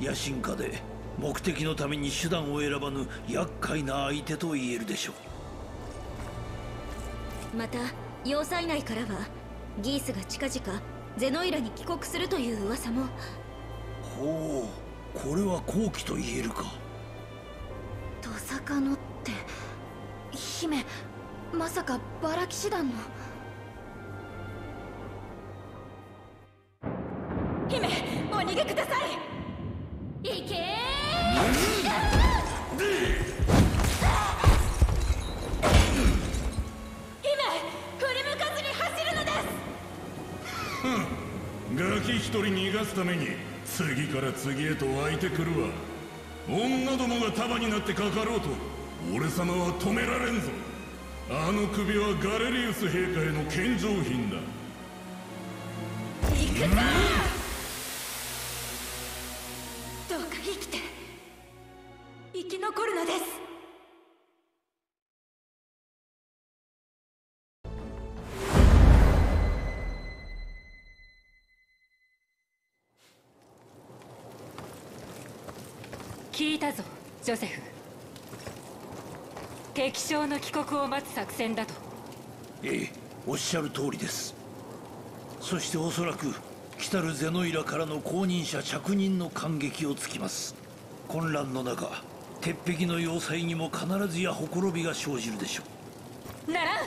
野心家で目的のために手段を選ばぬ厄介な相手と言えるでしょう。また要塞内からはギースが近々ゼノイラに帰国するという噂も。ほうこれは好機と言えるか。トサカノって姫まさかバラ騎士団のために次から次へと湧いてくるわ。女どもが束になってかかろうと俺様は止められんぞ。あの首はガレリウス陛下への献上品だ。行くぞ！うん聞いたぞジョセフ。敵将の帰国を待つ作戦だと。ええおっしゃる通りです。そしておそらく来たるゼノイラからの公認者着任の感激をつきます。混乱の中鉄壁の要塞にも必ずやほころびが生じるでしょならん。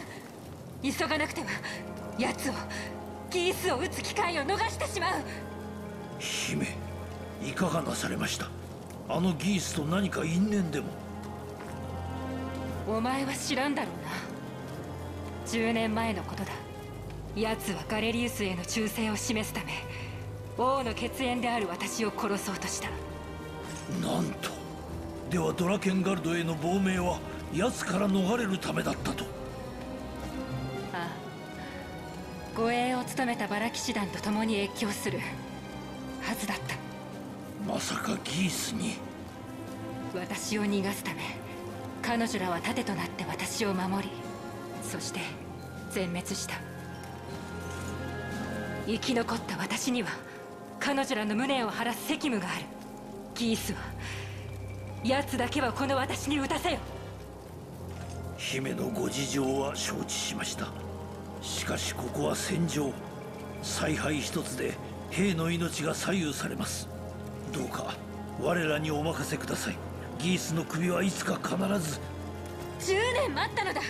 急がなくては奴をギースを撃つ機会を逃してしまう。姫いかがなされました？あのギースと何か因縁でも。お前は知らんだろうな。10年前のことだ。奴はガレリウスへの忠誠を示すため王の血縁である私を殺そうとした。なんと。ではドラケンガルドへの亡命は奴から逃れるためだったと。ああ。護衛を務めたバラ騎士団と共に越境するはずだったまさかギースに。私を逃がすため彼女らは盾となって私を守りそして全滅した。生き残った私には彼女らの無念を晴らす責務がある。ギースは奴だけはこの私に撃たせよ。姫のご事情は承知しました。しかしここは戦場。采配一つで兵の命が左右されますどうか我らにお任せください。ギースの首はいつか必ず。10年待ったのだ。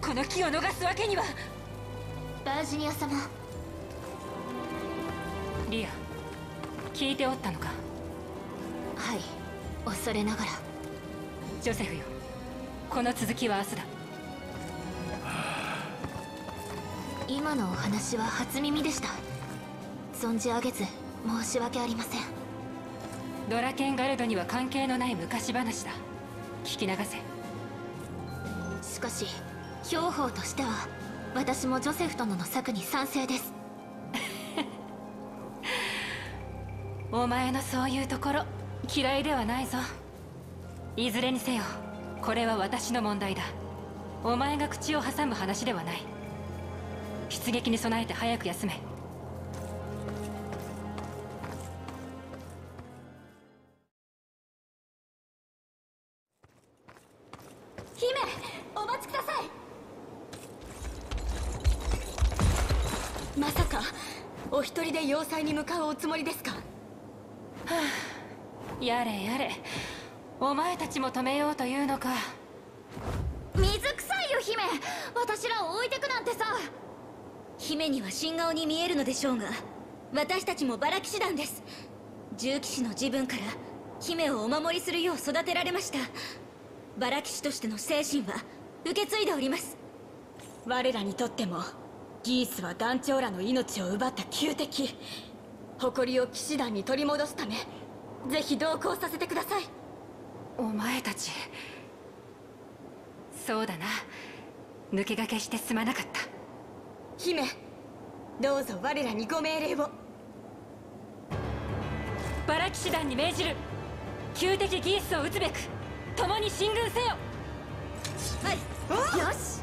この機を逃すわけには。バージニア様。リア聞いておったのか？はい。恐れながら。ジョセフよ。この続きは明日だ。今のお話は初耳でした。存じ上げず申し訳ありませんドラケンガルドには関係のない昔話だ。聞き流せ。しかし兵法としては私もジョセフ殿の策に賛成です。お前のそういうところ嫌いではないぞ。いずれにせよこれは私の問題だ。お前が口を挟む話ではない。出撃に備えて早く休めお前たちも止めようというのか。水臭いよ姫。私らを置いてくなんてさ。姫には新顔に見えるのでしょうが。私たちもバラ騎士団です。重騎士の自分から姫をお守りするよう育てられました。バラ騎士としての精神は受け継いでおります。我らにとってもギースは団長らの命を奪った旧敵。誇りを騎士団に取り戻すためぜひ同行させてください。お前たち。そうだな。抜け駆けしてすまなかった。姫どうぞ我らにご命令を。バラ騎士団に命じる。旧敵ギースを撃つべく共に進軍せよ。はい。よし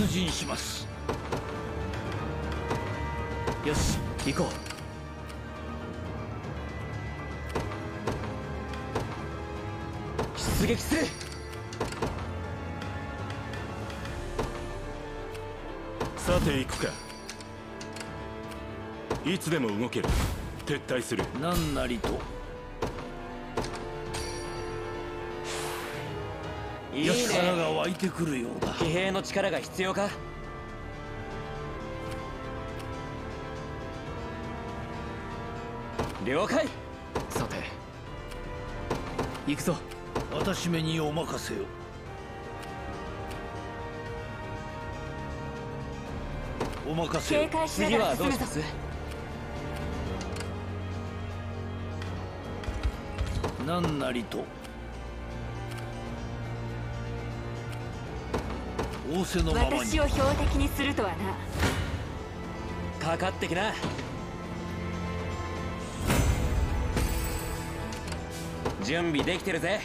出陣します。よし行こ出撃する。さて行くか。いつでも動ける。撤退する。何なりと。いいね湧いてくるようだ。騎兵の力が必要か？了解。うさて行くぞ。私めにお任せをお任せを次はどうします？何なりと仰せのままに。私を標的にするとはなかかってきな。準備できてるぜ。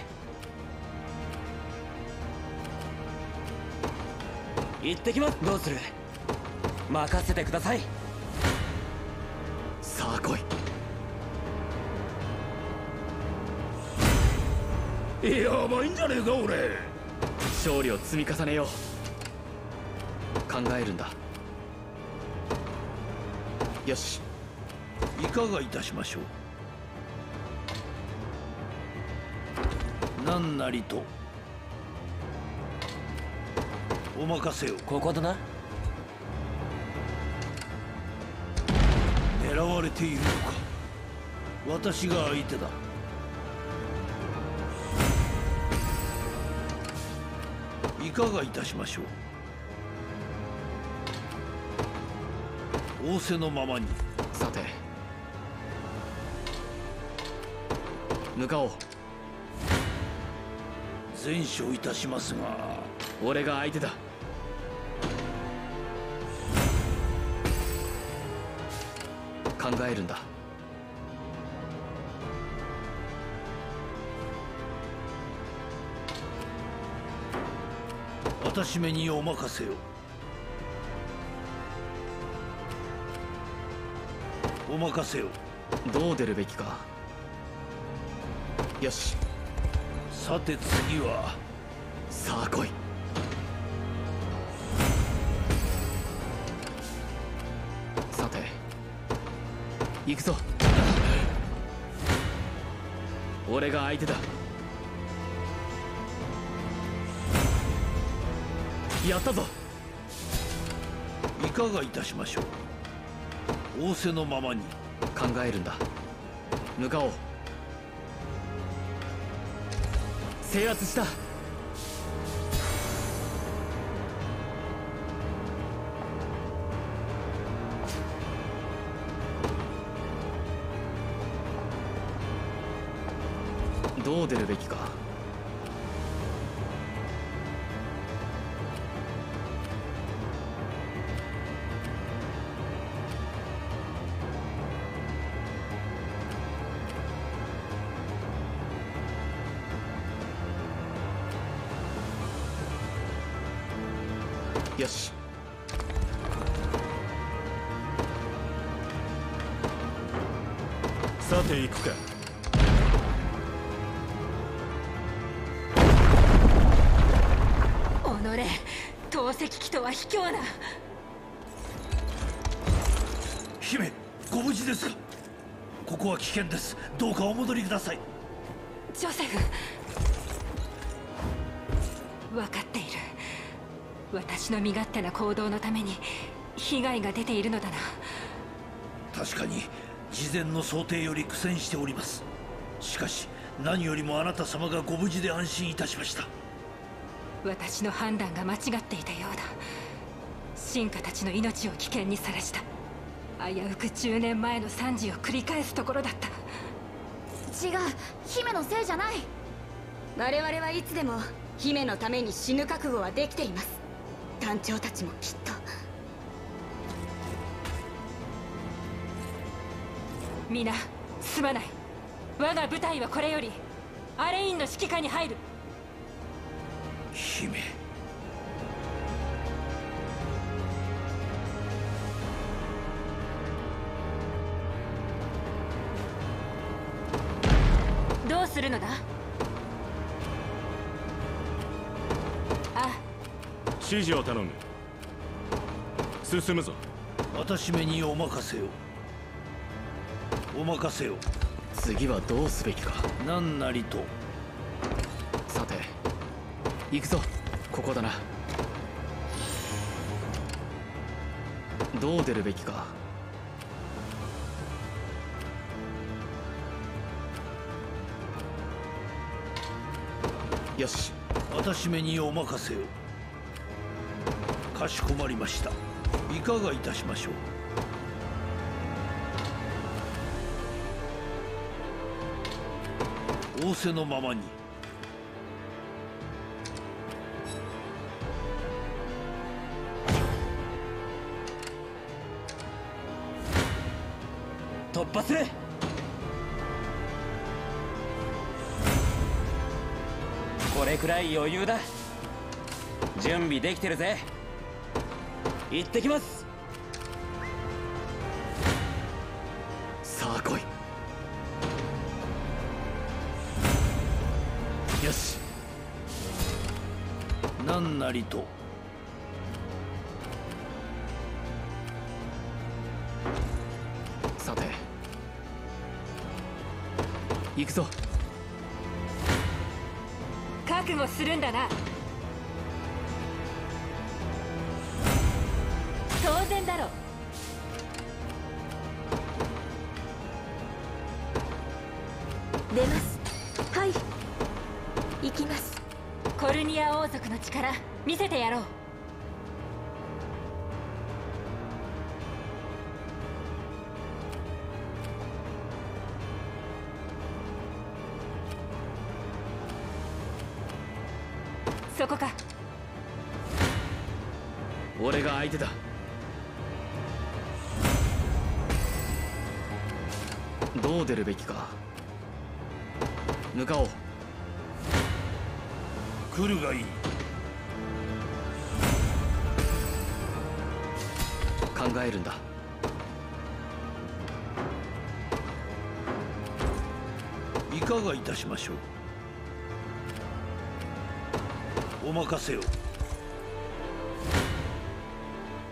行ってきます。どうする。任せてください。さあ来い。やばいんじゃねえか俺。勝利を積み重ねよう考えるんだ。よし。いかがいたしましょう。何なりと。お任せを。ここだな。狙われているのか。私が相手だ。いかがいたしましょう仰せのままに。さて。向かおう。前処いたしますが。俺が相手だ。考えるんだ。私めにお任せをお任せを。どう出るべきか。よし。さて次は。さあ来い。さて行くぞ。俺が相手だ。やったぞ。いかがいたしましょう仰せのままに。考えるんだ。向かおう。制圧した。どう出るべき？私の身勝手な行動のために被害が出ているのだな。確かに事前の想定より苦戦しております。しかし何よりもあなた様がご無事で安心いたしました。私の判断が間違っていたようだ。進化たちの命を危険にさらした。危うく10年前の惨事を繰り返すところだった。違う姫のせいじゃない。我々はいつでも姫のために死ぬ覚悟はできています団長たちもきっと。皆すまない。我が部隊はこれよりアレインの指揮下に入る。姫。どうするのだ？指示を頼む。進むぞ。私めにお任せを。お任せを。次はどうすべきか。何なりと。さて行くぞ。ここだな。どう出るべきか。よし。私めにお任せをかしこまりました。いかがいたしましょう。仰せのままに。突破する。これくらい余裕だ。準備できてるぜ。行ってきます。さあ来い。よし。何なりと。さて。行くぞ。覚悟するんだな。然だろ出ます。はい。行きます。コルニア王族の力見せてやろう。るべきか。向かおう。来るがいい。考えるんだ。いかがいたしましょう。お任せを。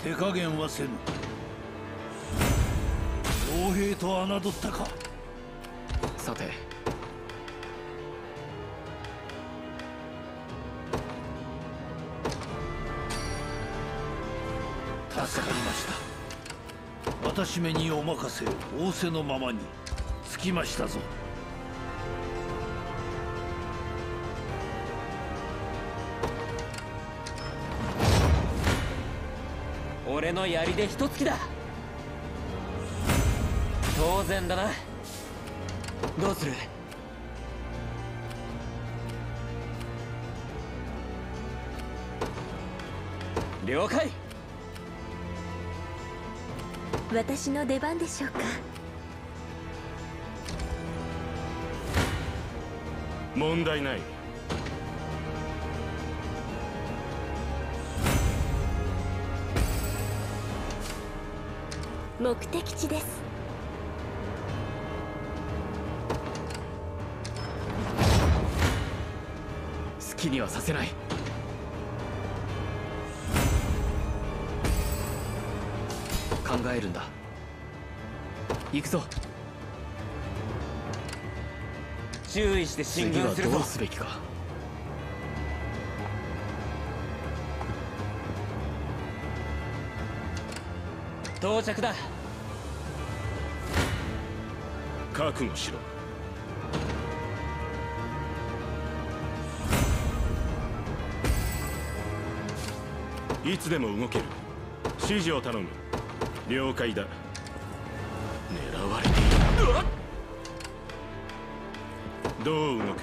手加減はせぬ。傭兵と侮ったかさて。助かりました。私めにお任せを仰せのままに。着きましたぞ。俺の槍で一突きだ。当然だなどうする？了解。私の出番でしょうか？問題ない。目的地ですにはさせない。考えるんだ。行くぞ。注意して進次は軍するぞ。どうすべきか。到着だ。覚悟しろいつでも動ける。指示を頼む。了解だ。狙われている。どう動く？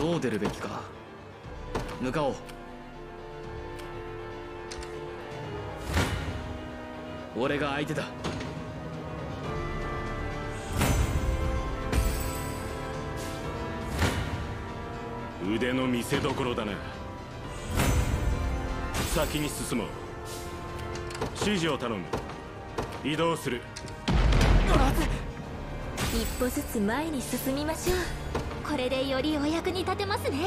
どう出るべきか。向かおう。俺が相手だ。腕の見せ所だな先に進もう。指示を頼む。移動する。一歩ずつ前に進みましょう。これでよりお役に立てますね。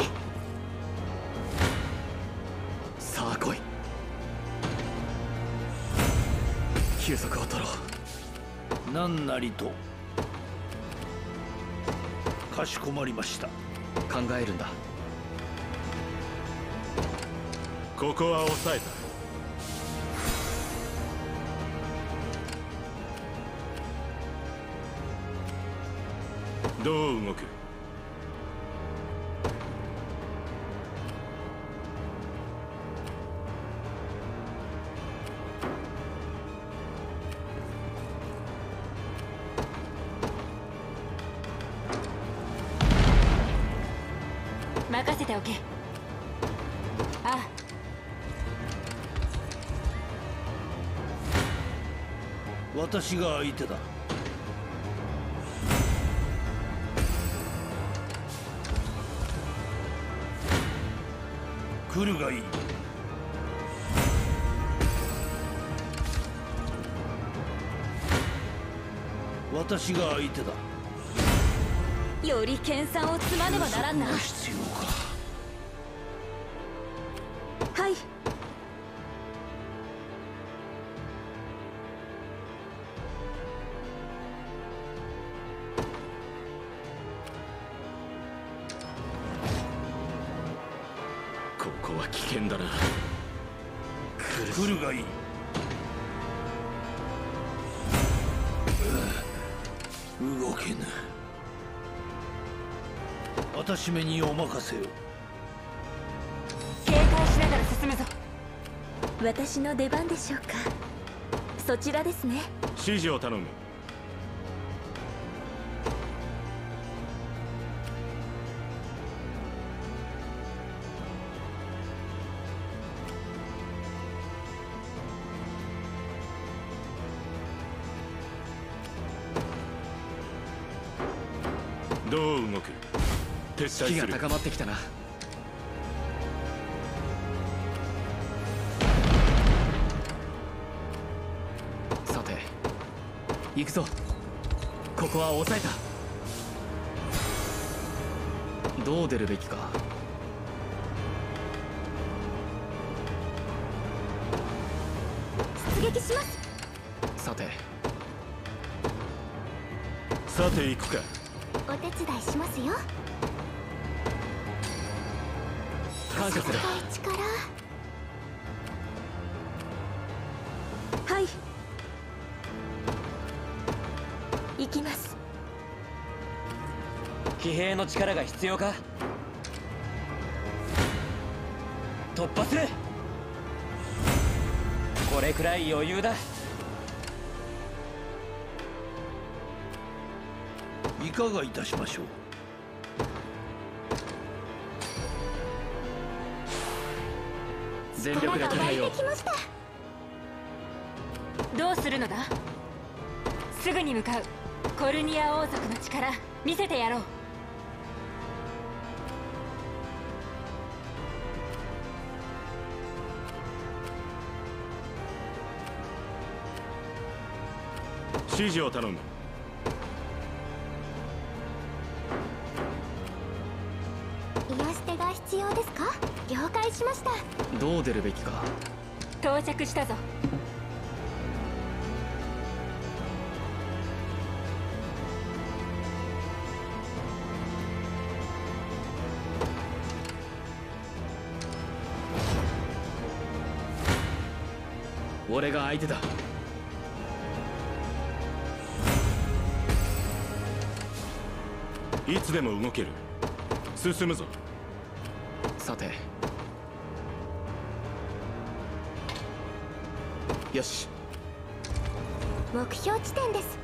さあ来い。休息を取ろう。何なりと。かしこまりました。考えるんだここは抑えた。どう動く？私が相手だ。来るがいい。私が相手だ。より研鑽を積まねばならんな。必要私の出番でしょうか？そちらですね。指示を頼む。どう動く？撤退する。士気が高まってきたな行くぞ。ここは抑えた。どう出るべきか。出撃します。さて。さて行くか。お手伝いしますよ。感謝する騎兵の力が必要か？突破する！これくらい余裕だ。いかがいたしましょう？全力で捉えようどうするのだ？すぐに向かう。コルニア王族の力見せてやろう指示を頼む。癒し手が必要ですか？了解しました。どう出るべきか。到着したぞ。俺が相手だいつでも動ける。進むぞ。さて。よし。目標地点です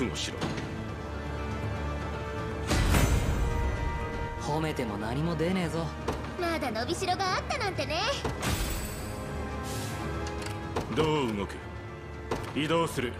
覚悟しろ。褒めても何も出ねえぞ。まだ伸びしろがあったなんてね。どう動く？移動する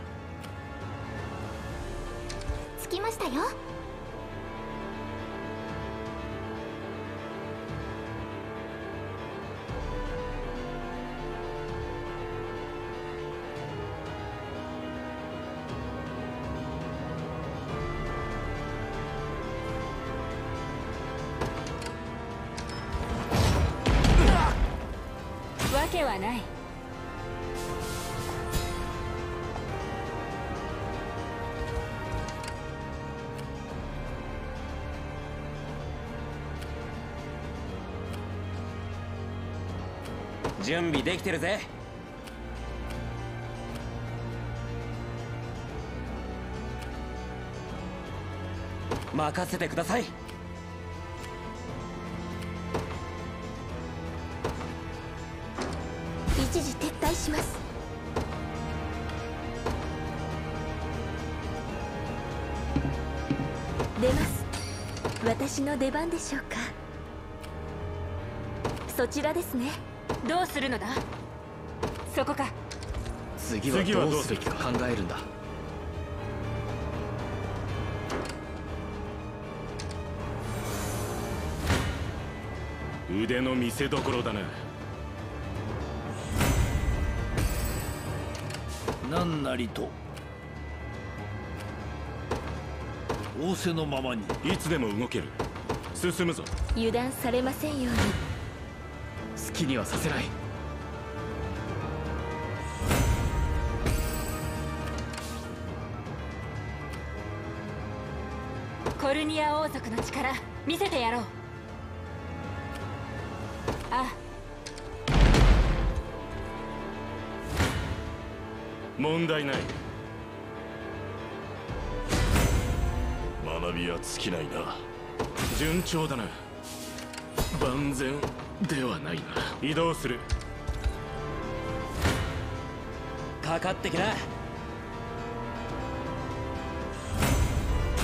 備できてるぜ。任せてください。一時撤退します。出ます。私の出番でしょうか。そちらですね。どうするのだ？そこか。次はどうすべきか考えるんだ。腕の見せ所だな。何なりと。仰せのままに。いつでも動ける。進むぞ。油断されませんように好きにはさせない。コルニア王族の力見せてやろう。あ。問題ない。学びは尽きないな。順調だな。万全ではないな。移動する。かかってきな。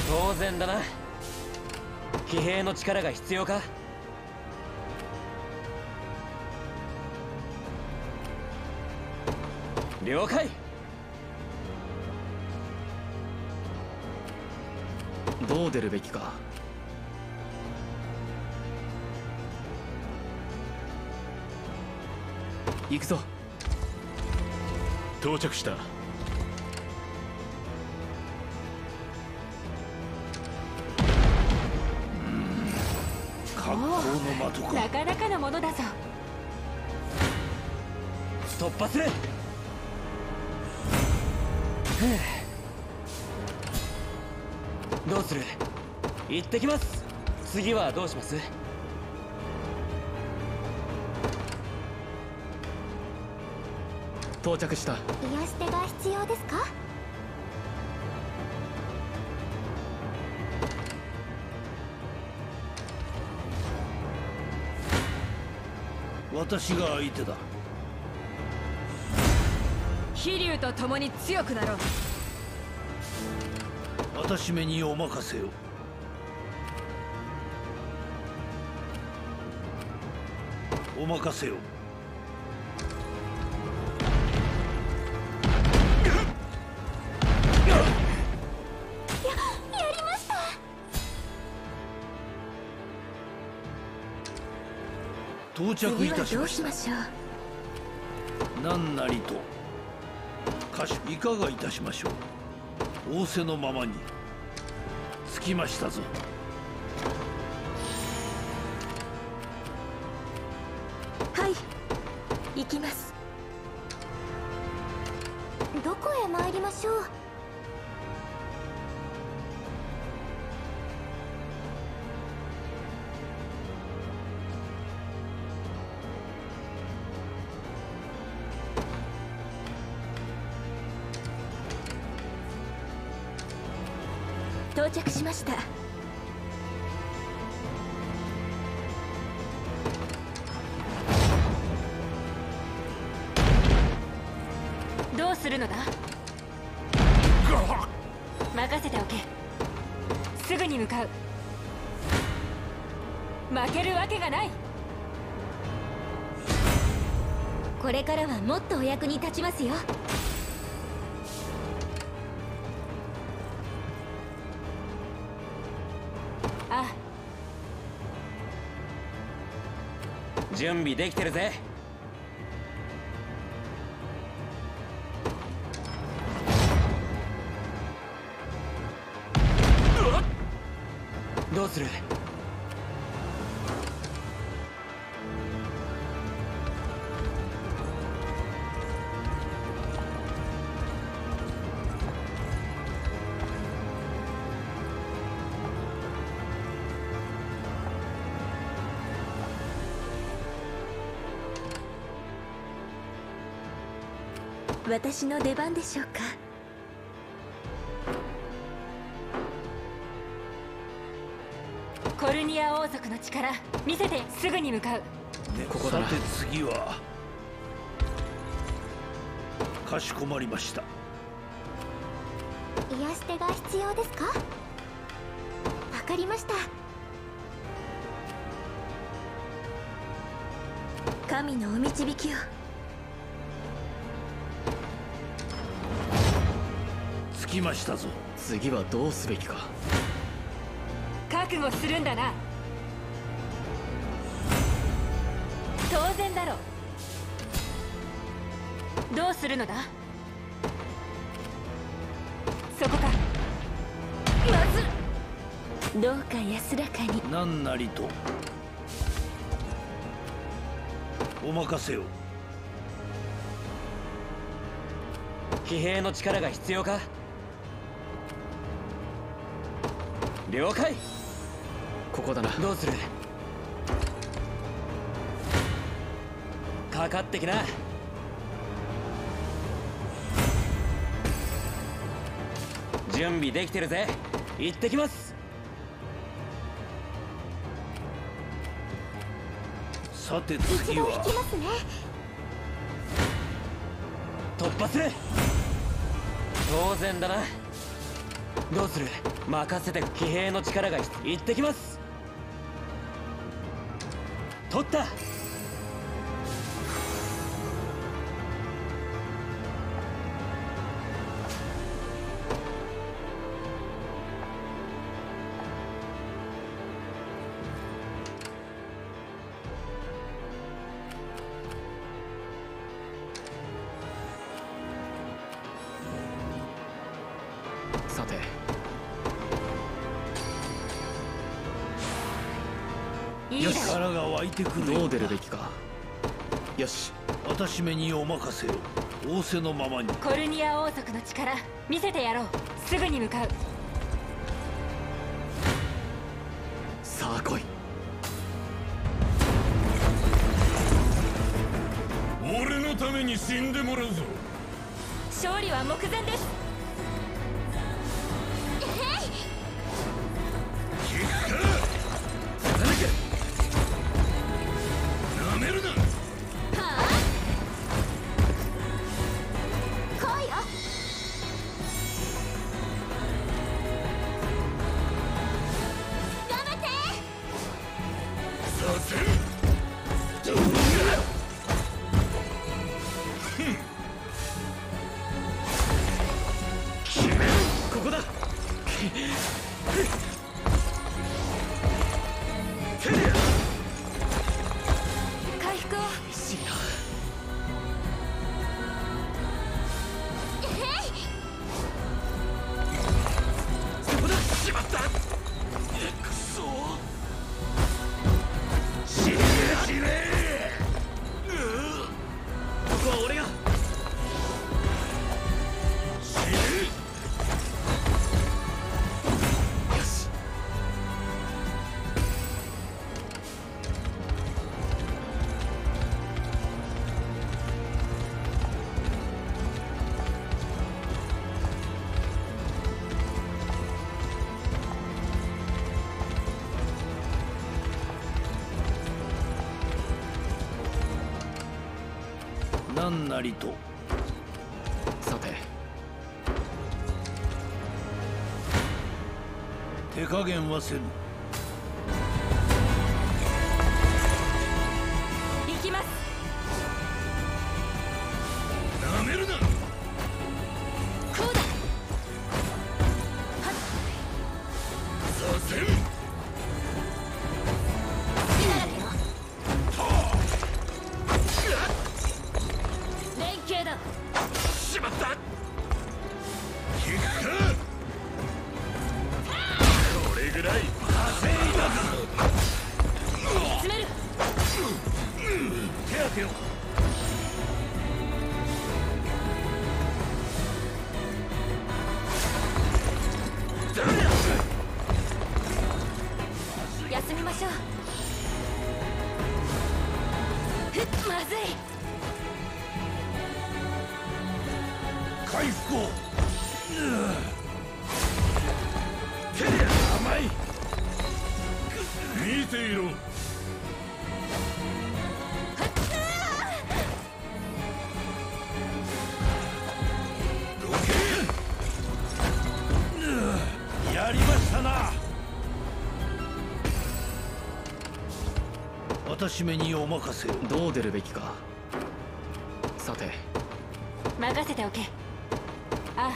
当然だな。騎兵の力が必要か。了解。どう出るべきか行くぞ。到着した。格好の的か。なかなかのものだぞ。突破する。どうする？行ってきます。次はどうします？到着した。癒し手が必要ですか？私が相手だ。飛竜と共に強くなろう。私めにお任せを。お任せを着いたしましたしまし何なりと。歌手いかがいたしましょう。仰せのままに。着きましたぞ。とお役に立ちますよ。あ。準備できてるぜ。どうする？私の出番でしょうか？コルニア王族の力見せてすぐに向かう。ここださて次はかしこまりました。癒し手が必要ですか？わかりました。神のお導きをきましたぞ。次はどうすべきか。覚悟するんだな。当然だろ。どうするのだ。そこか。まず。どうか安らかに。何なりと。お任せを。騎兵の力が必要か了解。ここだな。どうする？かかってきな。準備できてるぜ。行ってきます。さて次は？引きますね。突破する。当然だなどうする？任せて騎兵の力が行ってきます。取った。しめにお任せを仰せのままに。コルニア王族の力見せてやろう。すぐに向かう。ここだ。回復をりと。さて。手加減はせぬ私めにお任せを。どう出るべきか。さて。任せておけ。あ。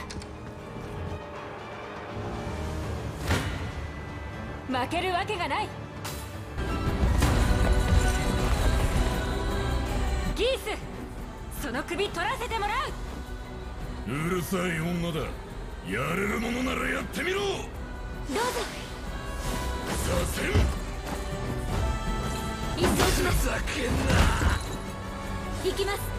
負けるわけがない。ギースその首取らせてもらう。うるさい女だ。やれるものならやってみろ。どうぞ行きます。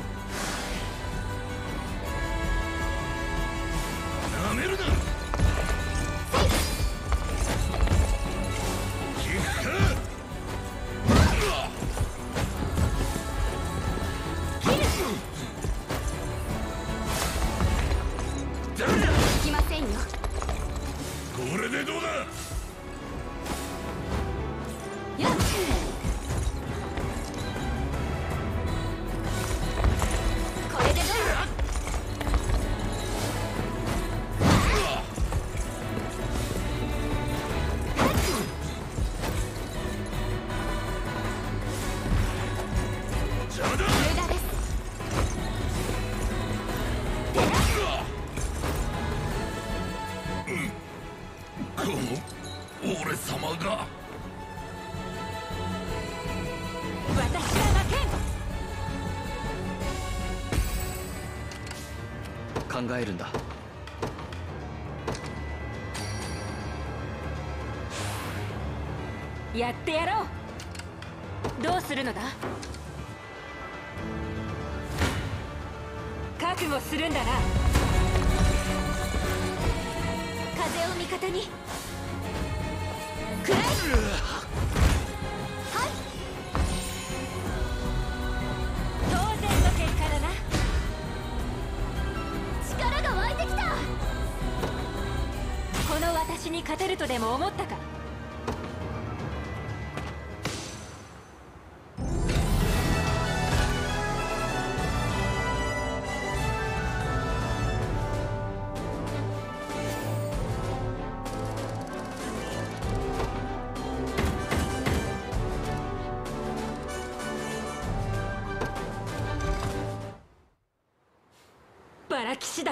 えるんだ。やってやろう。どうするのだ？覚悟するんだな。風を味方に。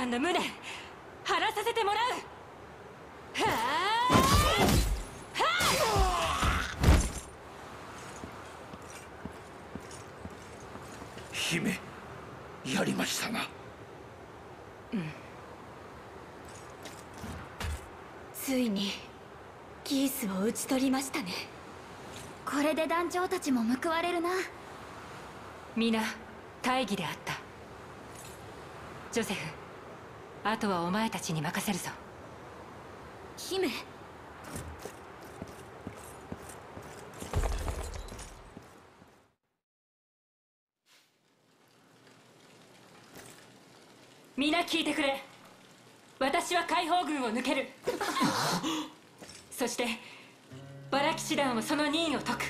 バラ騎士団の無念晴らさせてもらう。はあ姫やりましたな。ついにギースを討ち取りましたね。これで団長たちも報われるな。皆大義であった。ジョセフあとはお前たちに任せるぞ。姫。皆聞いてくれ。私は解放軍を抜ける。そしてバラ騎士団をその任を解く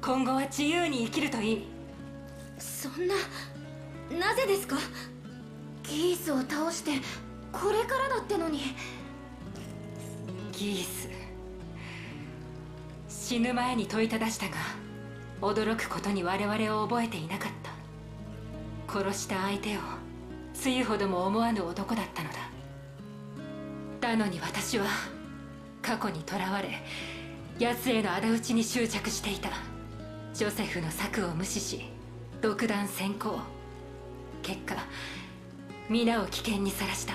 今後は自由に生きるといい。そんななぜですか？ギースを倒してこれからだってのに。ギース死ぬ前に問いただしたが驚くことに我々を覚えていなかった。殺した相手をつゆほども思わぬ男だったのだ。だのに私は過去にとらわれ奴への仇討ちに執着していた。ジョセフの策を無視し独断専行。結果皆を危険にさらした。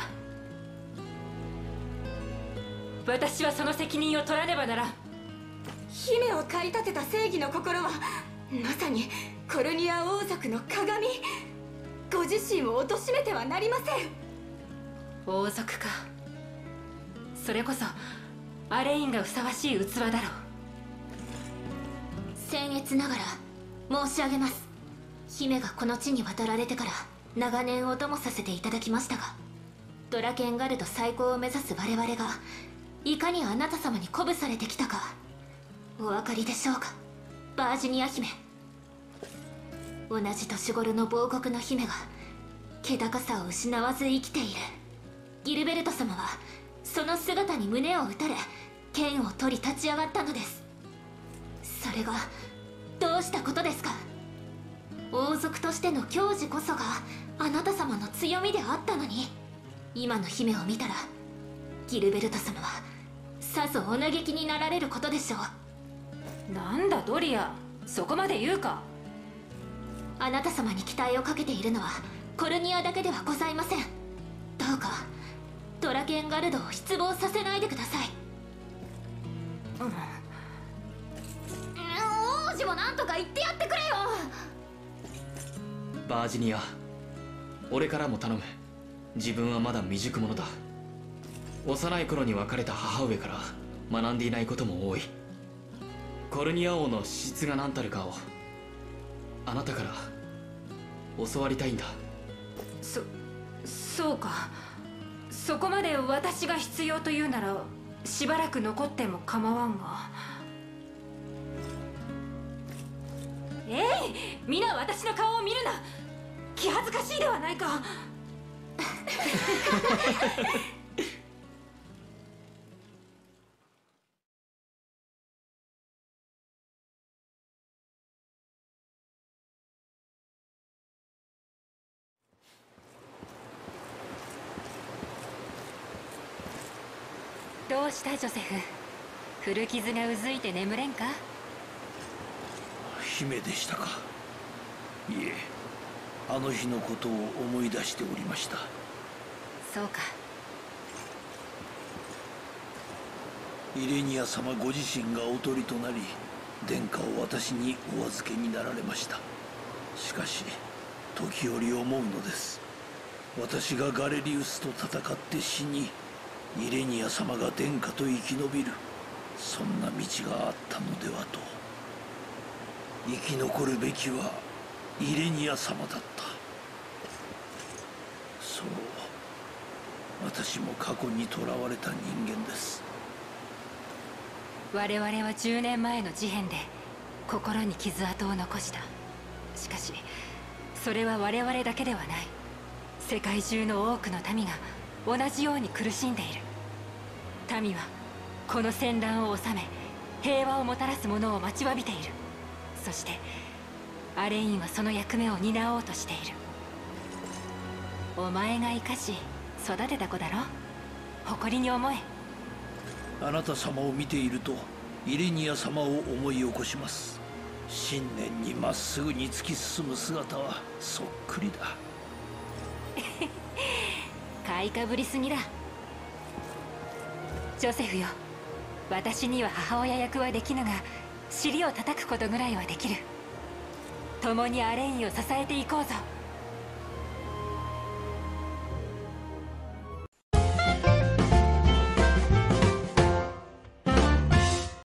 私はその責任を取らねばならん。姫を駆り立てた正義の心はまさにコルニア王族の鏡。ご自身を貶めてはなりません。王族か。それこそアレインがふさわしい器だろう。僭越ながら申し上げます。姫がこの地に渡られてから長年お供させていただきましたがドラケンガルド最高を目指す我々がいかにあなた様に鼓舞されてきたかお分かりでしょうかバージニア姫。同じ年頃の亡国の姫が気高さを失わず生きている。ギルベルト様はその姿に胸を打たれ剣を取り立ち上がったのです。それがどうしたことですか？王族としての矜持こそがあなた様の強みであったのに。今の姫を見たらギルベルト様はさぞお嘆きになられることでしょう。なんだドリアそこまで言うか。あなた様に期待をかけているのはコルニアだけではございません。どうかドラケンガルドを失望させないでください。うん。王子もなんとか言ってやってくれよバージニア。俺からも頼む。自分はまだ未熟者だ。幼い頃に別れた母上から学んでいないことも多い。コルニア王の資質が何たるかを。あなたから教わりたいんだ。そそうか。そこまで私が必要というならしばらく残っても構わんがえい！皆私の顔を見るな！気恥ずかしいではないか。どうしたジョセフ？古傷がうずいて眠れんか？姫でしたか。いえあの日のことを思い出しておりました。そうか。イレニア様ご自身がおとりとなり殿下を私にお預けになられました。しかし時折思うのです。私がガレリウスと戦って死にイレニア様が殿下と生き延びるそんな道があったのではと。生き残るべきはイレニア様だった。そう私も過去にとらわれた人間です。我々は10年前の事変で心に傷跡を残した。しかしそれは我々だけではない。世界中の多くの民が同じように苦しんでいる。民はこの戦乱を収め平和をもたらすものを待ちわびている。そしてアレインはその役目を担おうとしている。お前が生かし育てた子だろ？誇りに思え。あなた様を見ているとイレニア様を思い起こします。信念にまっすぐに突き進む姿はそっくりだ。買いかぶりすぎだ。ジョセフよ。私には母親役はできぬが尻を叩くことぐらいはできる共にアレインを支えていこうぞ。